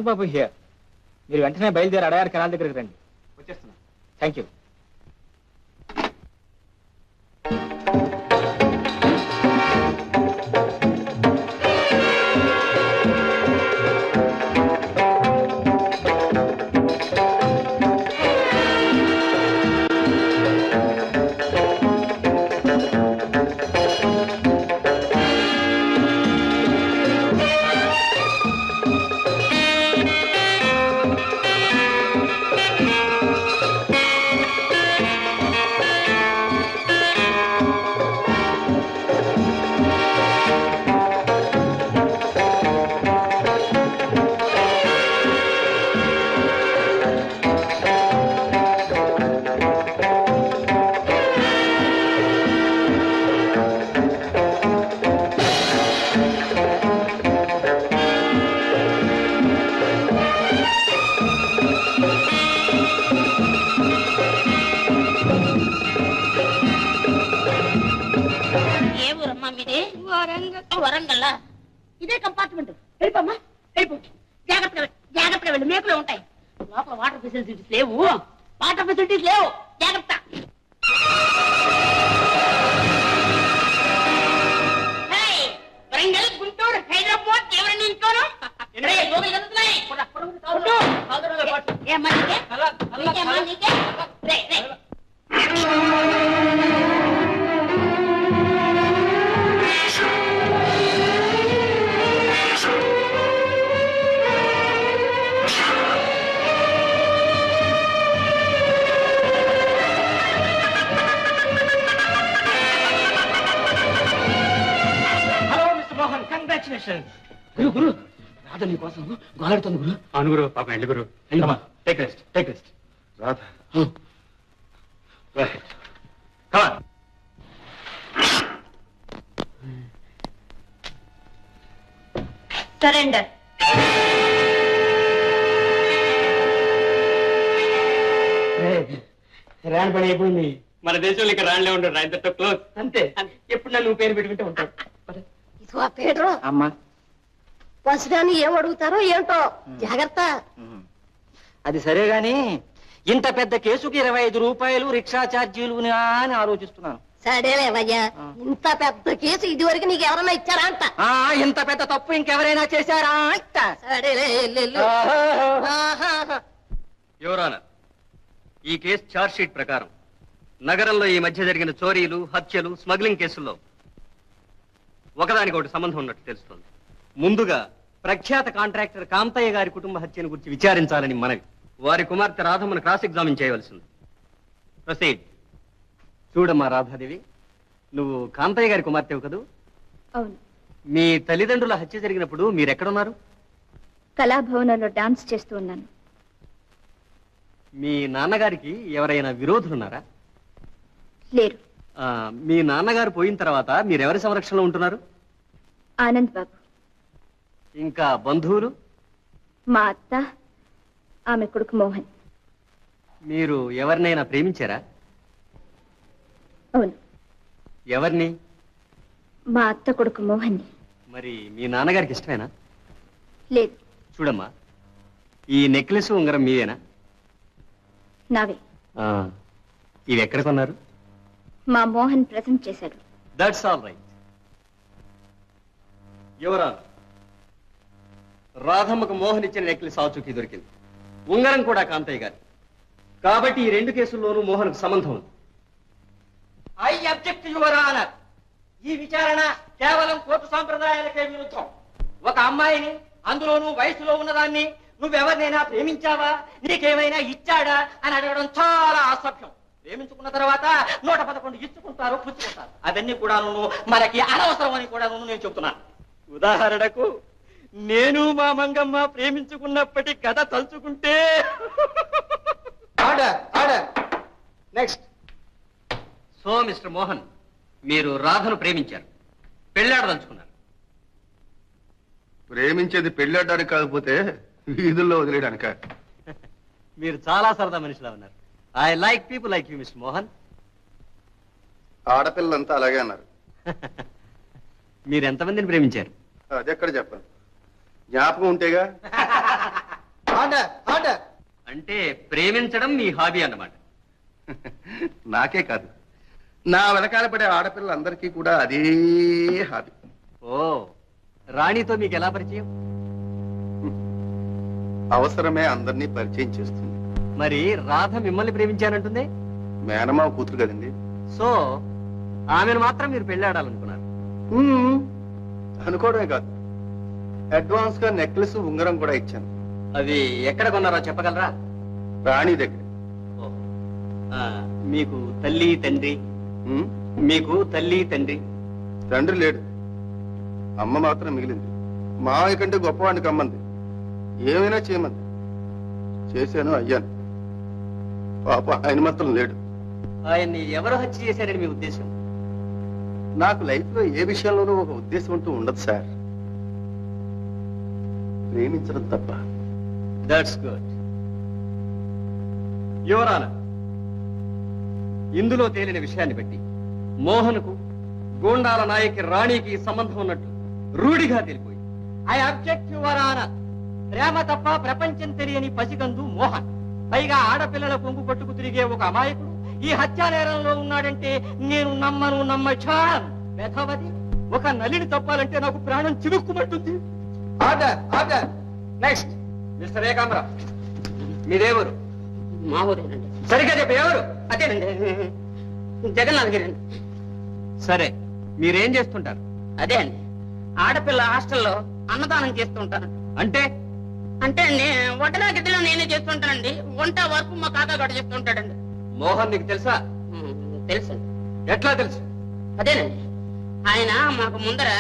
బాబు హియర్ మీరు వెంటనే బయలుదేరి అడయార్ కెనాల్ దగ్గరికి రండి. ఏంటో జాగ్రత్త. అది సరే గాని ఇంత పెద్ద కేసుకి ఇరవై ఐదు రూపాయలు రిక్షా ఛార్జీలు అని ఆలోచిస్తున్నాను. సరేలేవయ్యా ఇంత పెద్ద కేసు ఇదివరకు నీకు ఎవరన్నా ఇచ్చారా అంట? ఆ ఇంత పెద్ద తప్పు ఇంకెవరైనా చేశారా అంట. సరేలే. యువరానర్ ఈ కేసు ఛార్జ్ షీట్ ప్రకారం నగరంలో ఈ మధ్య జరిగిన చోరీలు హత్యలు స్మగ్లింగ్ కేసుల్లో ఒకదానికి ఒకటి సంబంధం ఉన్నట్టు తెలుస్తోంది. ముందుగా ప్రఖ్యాత కాంట్రాక్టర్ కాంతయ్య గారి కుటుంబ హత్యను గురించి విచారించాలని మనవి. వారి కుమార్తె రాధమ్మను క్రాస్ ఎగ్జామిన్ చేయవలసింది. ప్రొసీడ్. చూడమ్మా రాధాదేవి నువ్వు కాంతయ్య గారి కుమార్తెవు కదూ అవును. మీ తల్లిదండ్రుల హత్య జరిగినప్పుడు మీరెక్కడున్నారు? కళాభవనంలో డాన్స్ చేస్తూ ఉన్నాను. మీ నాన్నగారికి ఎవరైనా విరోధులున్నారా? లేరు. ఆ, మీ నాన్నగారు పోయిన తర్వాత మీరెవరి సంరక్షణలో ఉంటున్నారు? ఆనంద్ బాబు. ఇంకా బంధువులు? మా అత్త ఆమె కొడుకు మోహన్. మీరు ఎవరినైనా ప్రేమించారా? అవును. ఎవరిని? మా అత్త కొడుకు మోహన్ని. మరి మీ నాన్నగారికి ఇష్టమేనా? లేదు. చూడమ్మా ఈ నెక్లెస్ ఉంగరం మీవేనా నావే. ఆ, ఇవి ఎక్కడ కొన్నారు? మా మోహన్ ప్రజెంట్ చేశాడు. దట్స్ ఆల్ రైట్ యువరా రాధమ్మకు మోహన్ ఇచ్చిన నెక్లెస్ ఆచూకీ దొరికింది. ఉంగరం కూడా కాంతయ్య గారి. కాబట్టి ఈ రెండు కేసుల్లోనూ మోహన్కు సంబంధం ఉంది. I object your honour. ఈ విచారణ కేవలం కోర్టు సాంప్రదాయాలకే విరుద్ధం. ఒక అమ్మాయిని అందులోనూ వయసులో ఉన్నదాన్ని నువ్వెవరినైనా ప్రేమించావా? నీకేమైనా ఇచ్చాడా? అని అడగడం చాలా అసభ్యం. ప్రేమించుకున్న తర్వాత నూట పదకొండు ఇచ్చుకుంటారు పుచ్చుకుంటారు. అవన్నీ కూడా మనకి అనవసరం అని కూడా నేను చెప్తున్నాను ఉదాహరణకు నేను మా మంగమ్మ ప్రేమించుకున్నప్పటి కథ తలుచుకుంటే order order. Next so mister Mohan మీరు రాధను ప్రేమించారు. పెళ్ళాడదలుచుకున్నారు ప్రేమించేది పెళ్ళాడడానికి కాకపోతే వీధుల్లో వదిలేయడానిక? మీరు చాలా సరదా మనిషిలా ఉన్నారు. I like people like you mister Mohan. ఆడపిల్లలంతా అలాగే అన్నారు. (laughs) మీరు ఎంతమందిని ప్రేమించారు? అది ఎక్కడ చెప్పను జ్ఞాపకం ఉంటేగా? Order order. అంటే ప్రేమించడం మీ హాబీ అన్నమాట. (laughs) నాకే కాదు. నా వెనకాల పడే ఆడపిల్లలందరికీ కూడా అదే హాబీ. ఓ రాణితో మీకు ఎలా పరిచయం? అవసరమే అందరినీ పరిచయం చేస్తుంది. మరి రాధ మిమ్మల్ని ప్రేమించానంటుంది? మేనమావ కూతురు కదండి. సో ఆమెను మాత్రం మీరు పెళ్ళాడాలనుకున్నారు. అనుకోవడమే కాదు. అడ్వాన్స్గా నెక్లెస్ ఉంగరం కూడా ఇచ్చాను. అవి ఎక్కడ కొన్నారో చెప్పగలరా? రాణి దగ్గర. మీకు తల్లి తండ్రి? మీకు తల్లి తండ్రి. తండ్రి లేడు. అమ్మ మాత్రం మిగిలింది. మావయ్య కంటే గొప్పవాడిని కమ్మంది. ఏమైనా చేయమంది. చేశాను అయ్యాను. పాప ఆయన మాత్రం లేడు. ఆయన్ని ఎవరు హత్య చేశారని మీ ఉద్దేశం? నాకు లైఫ్లో ఏ విషయంలోనూ ఒక ఉద్దేశం అంటూ ఉండదు సార్. ప్రేమించడం తప్ప. దట్స్ గుడ్ యువరాన ఇందులో తేలిన విషయాన్ని బట్టి మోహన్కు గోండాల నాయకి రాణికి సంబంధం ఉన్నట్టు రూఢిగా తెలిపోయింది. ఐ అబ్జెక్ట్ యువరాన ప్రేమ తప్ప ప్రపంచం తెలియని పసిగందు మోహన్. పైగా ఆడపిల్లల పొంగు పట్టుకు తిరిగే ఒక అమాయకుడు ఈ హత్యా నేరంలో ఉన్నాడంటే నేను నమ్మను నమ్మచాన్ మెథవది ఒక నలిని తప్పాలంటే నాకు ప్రాణం చిరుక్కుమంటుంది ఆర్డర్ ఆర్డర్. నెక్స్ట్ మిస్టర్ ఏకాంబరా మీదేవరు మా ఊరేనండి. సరిగ్గా చెప్పు ఎవరు? అదేనండి. జగన్నాథ్ గారండి. సరే మీరేం చేస్తుంటారు? అదే అండి. ఆడపిల్ల హాస్టల్లో అన్నదానం చేస్తుంటాను. అంటే? అంటే అండి వంటలా గదిలో నేనే చేస్తుంటానండి. వంట వరకు మా కాకా గడ చేస్తుంటాడండి. మోహన్ నీకు తెలుసా? తెలుసండి. ఎట్లా తెలుసు? అదేనండి. ఆయన మాకు ముందర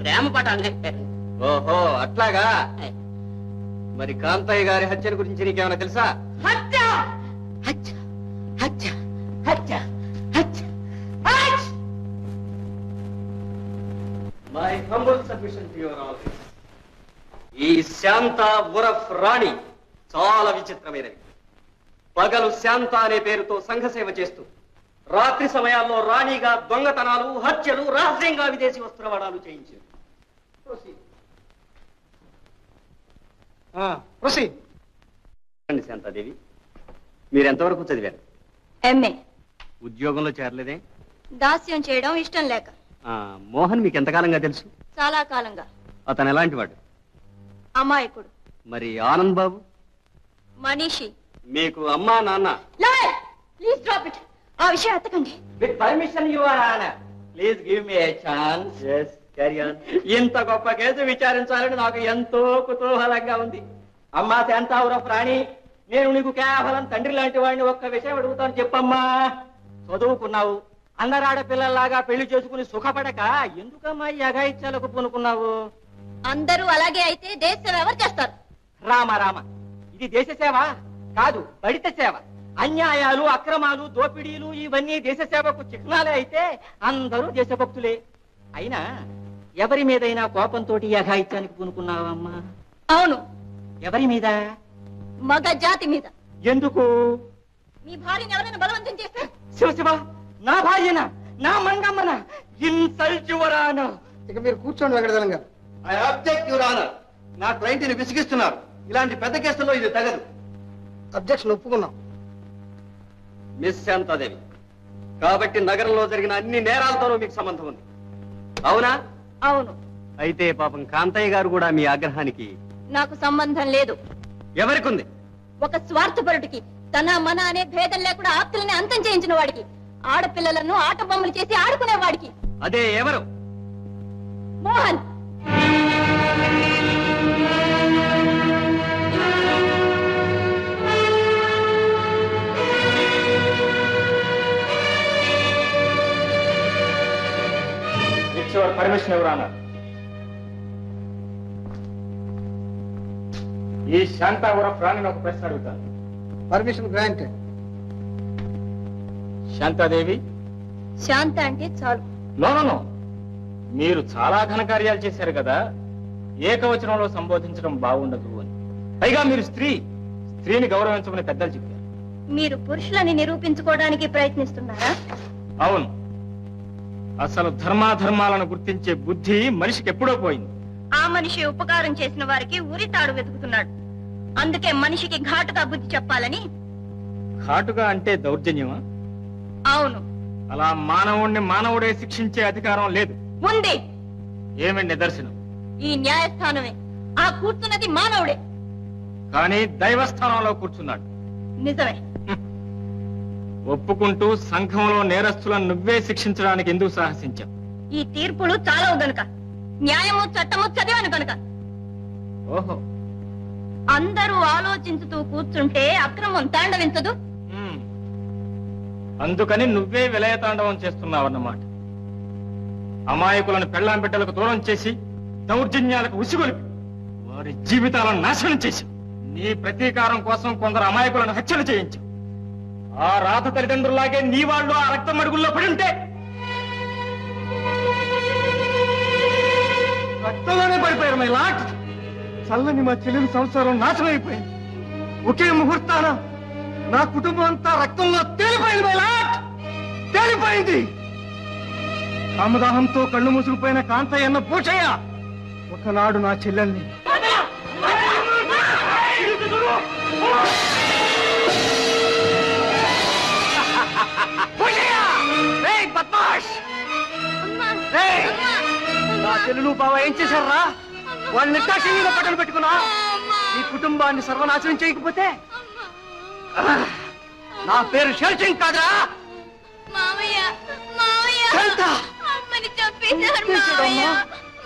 ప్రేమ పటాలు ఓహో అట్లాగా. మరి కాంతయ్య గారి హత్యల గురించి నీకేమైనా తెలుసా? హత్య! హత్య! హత్య! హత్య! హత్య! హత్య! My humble submission to your office ఈ శాంత ఉరఫ్ రాణి చాలా విచిత్రమైనది. పగలు శాంత అనే పేరుతో సంఘ సేవ చేస్తూ రాత్రి సమయాల్లో రాణిగా దొంగతనాలు హత్యలు రహస్యంగా విదేశీ వస్త్రవాడాలు చేయించారు. శాంతాదేవి మీరు ఎంతవరకు చదివారు? ఎంఏ ఉద్యోగంలో చేరలేదే? దాస్యం చేయడం ఇష్టం లేక. ఆ, మోహన్ మీకు ఎంతకాలంగా తెలుసు? చాలా కాలంగా. అతను ఎలాంటి వాడు? అమాయకుడు. మరి ఆనంద్ బాబు? మనీషి. మీకు అమ్మా నాన్న. ప్లీజ్ డ్రాప్ ఇట్ ఆ విషయం ఎత్తకండి with permission your honour please give me a chance yes carry on ఇంత గొప్ప కేసు విచారించాలని నాకు ఎంతో కుతూహలంగా ఉంది. అమ్మా శాంతావుర ప్రాణి నేను నీకు కేవలం తండ్రి లాంటి వాడిని ఒక్క విషయం అడుగుతాను చెప్పమ్మా. చదువుకున్నావు అందరాడపిల్లల్లాగా పెళ్ళి చేసుకుని సుఖపడక ఎందుకమ్మా ఈ అఘాయిత్యాలకు పూనుకున్నావు? అందరూ అలాగే అయితే దేశం ఎవరు చేస్తారు? రామ రామ. ఇది దేశ సేవ కాదు బడిత సేవ. అన్యాయాలు అక్రమాలు దోపిడీలు ఇవన్నీ దేశ సేవకు చిహ్నాలే అయితే అందరూ దేశభక్తులే. అయినా ఎవరి మీదైనా కోపంతో అఘాయిత్యానికి పూనుకున్నావమ్మా? అవును. ఎవరి మీద? మగ జాతి మీద. ఎందుకు? మీ భార్యని ఎవరైనా బలవంతం చేస్తే? శివ శివ నా భార్యన? నా మంగమ్మన? ఇన్సల్ట్ యువరాను ఇక మీరు కూర్చోండి వెంకటదలం గారు ఐ అబ్జెక్ట్ యువర్ ఆనర్ నా క్లయింట్ని విసిగిస్తున్నారు. ఇలాంటి పెద్ద కేసుల్లో ఇది తగదు. అబ్జెక్షన్ ఒప్పుకున్నాం. మిస్ శాంతాదేవి. కాబట్టి నగరంలో జరిగిన అన్ని నేరాలతోనూ మీకు సంబంధం ఉంది. అవునా? అవును. అయితే పాపం కాంతయ్య గారు కూడా మీ ఆగ్రహానికి నాకు సంబంధం లేదు. ఎవరికి ఉంది ఒక స్వార్థపరుడికి తన మన అనే భేదం లేకుండా ఆప్తులని అంతం చేయించిన వాడికి ఆడపిల్లలను ఆట బొమ్మలు చేసి ఆడుకునే వాడికి అదే ఎవరు? మోహన్. ఇట్స్ యువర్ పర్మిషన్ ఎవరానా ఈ శాంతావర ప్రాణిని ఒక ప్రశ్న అడుగుతాను. Permission granted Shanta Devi? శాంత అంటే చాలు. No no no. మీరు చాలా ఘనకార్యాలు చేశారు కదా. ఏకవచనంలో సంబోధించడం బాగుండదు అని. పైగా మీరు స్త్రీ. స్త్రీని గౌరవించమని పెద్దలు చెప్పారు. మీరు పురుషులని నిరూపించుకోవడానికి ప్రయత్నిస్తున్నారా? అవును. అసలు ధర్మాధర్మాలను గుర్తించే బుద్ధి మనిషికి ఎప్పుడో పోయింది. ఆ మనిషి ఉపకారం చేసిన వారికి ఉరి తాడు వెతుకుతున్నాడు. అందుకే మనిషికి ఘాటుగా బుద్ధి చెప్పాలని. ఘాటుగా అంటే దౌర్జన్యమా? అవును. అలా మానవుణ్ణి మానవుడే శిక్షించే అధికారం లేదు. ఉంది. ఏమి నిదర్శనం? ఈ న్యాయస్థానమే. ఆ కూర్చున్నది మానవుడే. కానీ దైవస్థానంలో కూర్చున్నాడు. నిజమే. ఒప్పుకుంటూ సంఘంలో నేరస్తులను నువ్వే శిక్షించడానికి ఎందుకు సాహసించావు? ఈ తీర్పులు చాలవు గనుక న్యాయము చట్టము చదివాను గనుక ఓహో. అందరూ ఆలోచించుతూ కూర్చుంటే అక్రమం తాండవించదు. ఉమ్. అందుకని నువ్వే విలయతాండవం చేస్తున్నావన్నమాట. అమాయకులను పెళ్ళాం బిడ్డలకు దూరం చేసి దౌర్జన్యాలకు ఉసిగొలిపి వారి జీవితాలను నాశనం చేసి నీ ప్రతీకారం కోసం కొందరు అమాయకులను హత్యలు చేయించావు ఆ రాత తల్లిదండ్రులాగే నీ వాళ్ళు ఆ రక్తం అడుగుల్లో పడి ఉంటే రక్తంలోనే పడిపోయారు మై లాట్ చల్లని మా చెల్లెలి సంసారం నాశనం అయిపోయింది. ఒకే ముహూర్తాన నా కుటుంబం అంతా రక్తంలో తేలిపోయింది మై లాట్ తేలిపోయింది. కామదాహంతో కళ్ళు మూసుకుపోయిన కాంతయ్య అన్న పూషయ్య ఒకనాడు నా చెల్లెల్ని నా చెల్లెలు బావ ఏం చేశారా వాళ్ళని నిర్దాక్షిణ్యంగా పట్టలు పెట్టుకున్నా? ఈ కుటుంబాన్ని సర్వనాశనం చేయకపోతే? ఆ, నా పేరు షెల్చింగ్ కాదురా? మావయ్య! మావయ్య! శాంత! అమ్మని చంపేశారు చంపేశాడమ్మా?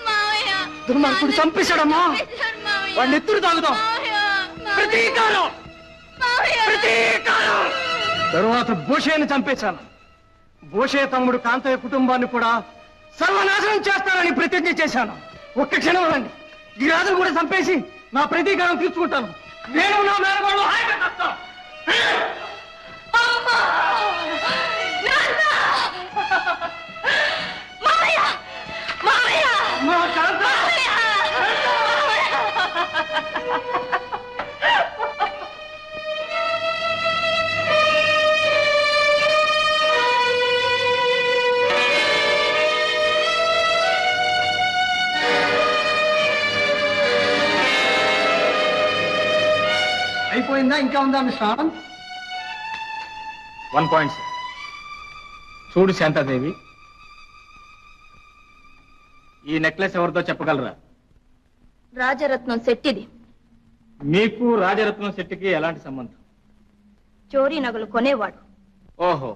మావయ్య! దుర్మార్గుడు చంపేశాడమ్మా? వాడిని ఎత్తుడు తాగుదాం. ప్రతీకారం! ప్రతీకారం! తరువాత భూషయ్యని చంపేశాను. భూషయ్య తమ్ముడు కాంతయ్య కుటుంబాన్ని కూడా సర్వనాశనం చేస్తానని ప్రతిజ్ఞ చేశాను. ఒక్క క్షణం రండి ఈ రాజును కూడా చంపేసి నా ప్రతీకారం తీర్చుకుంటాను. నేను నా చస్తాం. అమ్మా, కాంత! ఉందా మిస్టర్ ఆనంద్? వన్ పాయింట్ చూడు శాంతాదేవి. ఈ నెక్లెస్ ఎవరితో చెప్పగలరా? రాజరత్నం శెట్టిది మీకు రాజరత్నం శెట్టికి ఎలాంటి సంబంధం? చోరీ నగలు కొనేవాడు. ఓహో.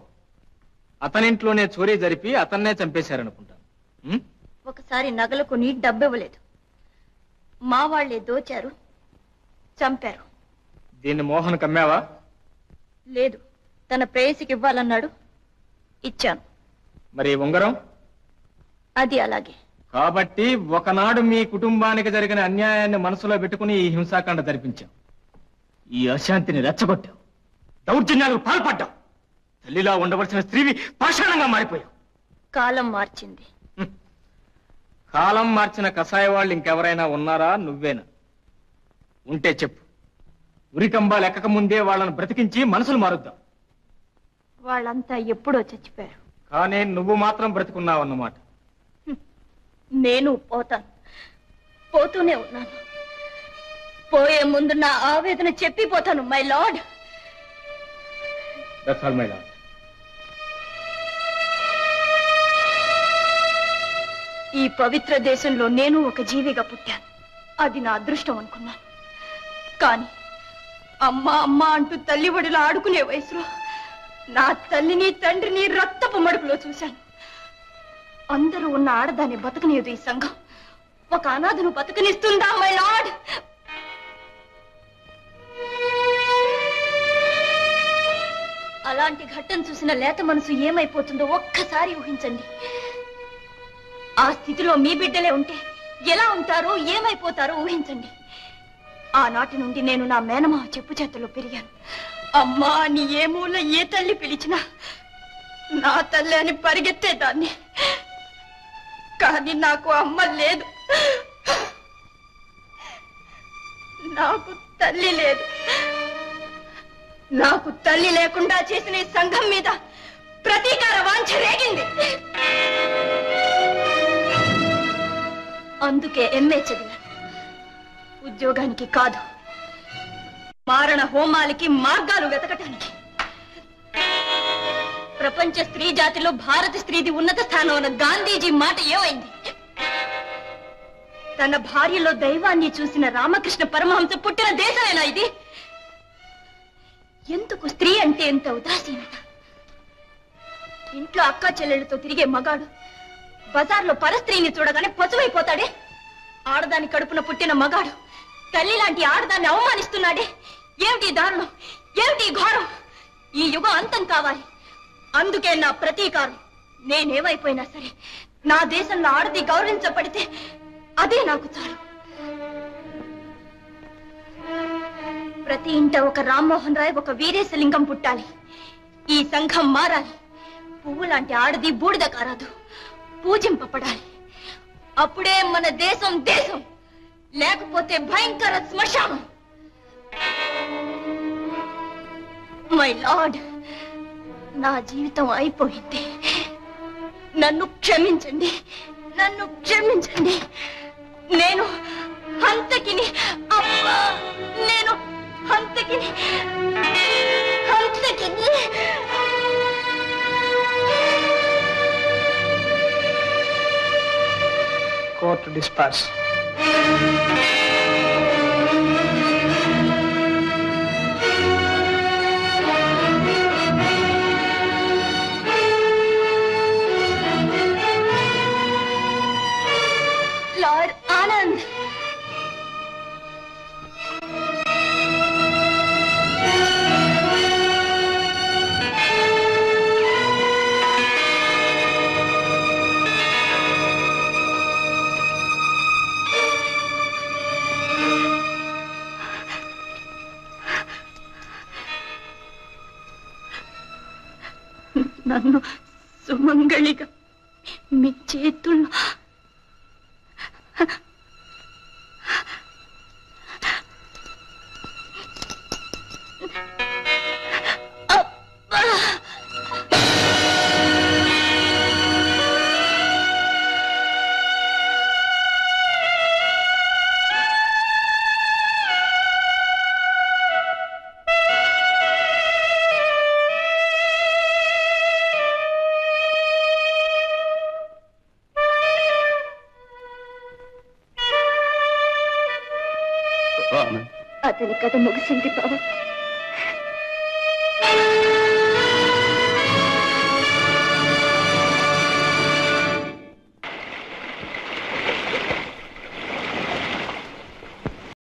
అతనింట్లోనే చోరీ జరిపి అతన్నే చంపేశారనుకుంటాను? ఒకసారి నగలు కొని డబ్బివ్వలేదు మా వాళ్ళే దోచారు చంపారు. దీన్ని మోహన్ కమ్మావా? లేదు. తన ప్రేయసికి ఇవ్వాలన్నాడు ఇచ్చాను. మరి ఉంగరం? అది అలాగే. కాబట్టి ఒకనాడు మీ కుటుంబానికి జరిగిన అన్యాయాన్ని మనసులో పెట్టుకుని ఈ హింసాకాండ జరిపించాం. ఈ అశాంతిని రెచ్చగొట్టావు దౌర్జన్యాలకు పాల్పడ్డావు తల్లిలా ఉండవలసిన స్త్రీవి పాషాణంగా మారిపోయావు కాలం మార్చింది. కాలం మార్చిన కషాయ వాళ్ళు ఇంకెవరైనా ఉన్నారా? నువ్వేనా? ఉంటే చెప్పు. ఉరికంబా లెక్కక ముందే వాళ్ళను బ్రతికించి మనసులు మారుద్దాం. వాళ్ళంతా ఎప్పుడో చచ్చిపోయారు. కానీ నువ్వు మాత్రం బ్రతికున్నావన్నమాట. నేను పోతాను. పోతూనే ఉన్నాను. పోయే ముందు నా ఆవేదన చెప్పిపోతాను my lord. That's all my lord ఈ పవిత్ర దేశంలో నేను ఒక జీవిగా పుట్టాను. అది నా అదృష్టం అనుకున్నాను. కానీ అమ్మా అమ్మా అంటూ తల్లి ఒడిలో ఆడుకునే వయసులో నా తల్లిని తండ్రిని రక్తపు మడుపులో చూశాను. అందరూ ఉన్న ఆడదాన్ని బతకనేదు ఈ సంఘం. ఒక అనాథను బతకనిస్తుందా మై లార్డ్? అలాంటి ఘట్టం చూసిన లేత మనసు ఏమైపోతుందో ఒక్కసారి ఊహించండి. ఆ స్థితిలో మీ బిడ్డలే ఉంటే ఎలా ఉంటారో ఏమైపోతారో ఊహించండి. ఆనాటి నుండి నేను నా మేనమావ చెప్పు చేతుల్లో పెరిగాను. అమ్మా నీ ఏ మూల ఏ తల్లి పిలిచినా నా తల్లి అని పరిగెత్తేదాన్ని కానీ నాకు అమ్మ లేదు. నాకు తల్లి లేదు. నాకు తల్లి లేకుండా చేసిన ఈ సంఘం మీద ప్రతీకార వాంఛ రేగింది. అందుకే ఎంఏ చదివాను ఉద్యోగానికి కాదు. మారణ హోమాలకి మార్గాలు వెతకటానికి. ప్రపంచ స్త్రీ జాతిలో భారత స్త్రీది ఉన్నత స్థానం ఉన్న గాంధీజీ మాట ఏమైంది? తన భార్యలో దైవాన్ని చూసిన రామకృష్ణ పరమహంస పుట్టిన దేశమేనా ఇది? ఎందుకు స్త్రీ అంటే ఎంత ఉదాసీనత? ఇంట్లో అక్క చెల్లెళ్ళతో తిరిగే మగాడు బజార్లో పరస్త్రీని చూడగానే పశువైపోతాడే? ఆడదాని కడుపున పుట్టిన మగాడు తల్లి లాంటి ఆడదాన్ని అవమానిస్తున్నాడే? ఏమిటి దారుణం? ఏమిటి ఘోరం? ఈ యుగం అంతం కావాలి. అందుకే నా ప్రతీకారం. నేనేమైపోయినా సరే నా దేశంలో ఆడది గౌరవించబడితే అదే నాకు చాలు. ప్రతి ఇంట ఒక రామ్మోహన్ రాయ్ ఒక వీరేశలింగం పుట్టాలి. ఈ సంఘం మారాలి. పువ్వు లాంటి ఆడది బూడిద కారాదు. పూజింపబడాలి. అప్పుడే మన దేశం దేశం. లేకపోతే భయంకర శ్మశానం మై లార్డ్ నా జీవితం అయిపోయింది నన్ను క్షమించండి నన్ను క్షమించండి నేను హంతకిని అబ్బా నేను హంతకిని హంతకిని కోర్టు డిస్పాస్ Thank you. నన్ను సుమంగళిగా మీ చేతుల్లో అతని కథ ముగిసింది బాబా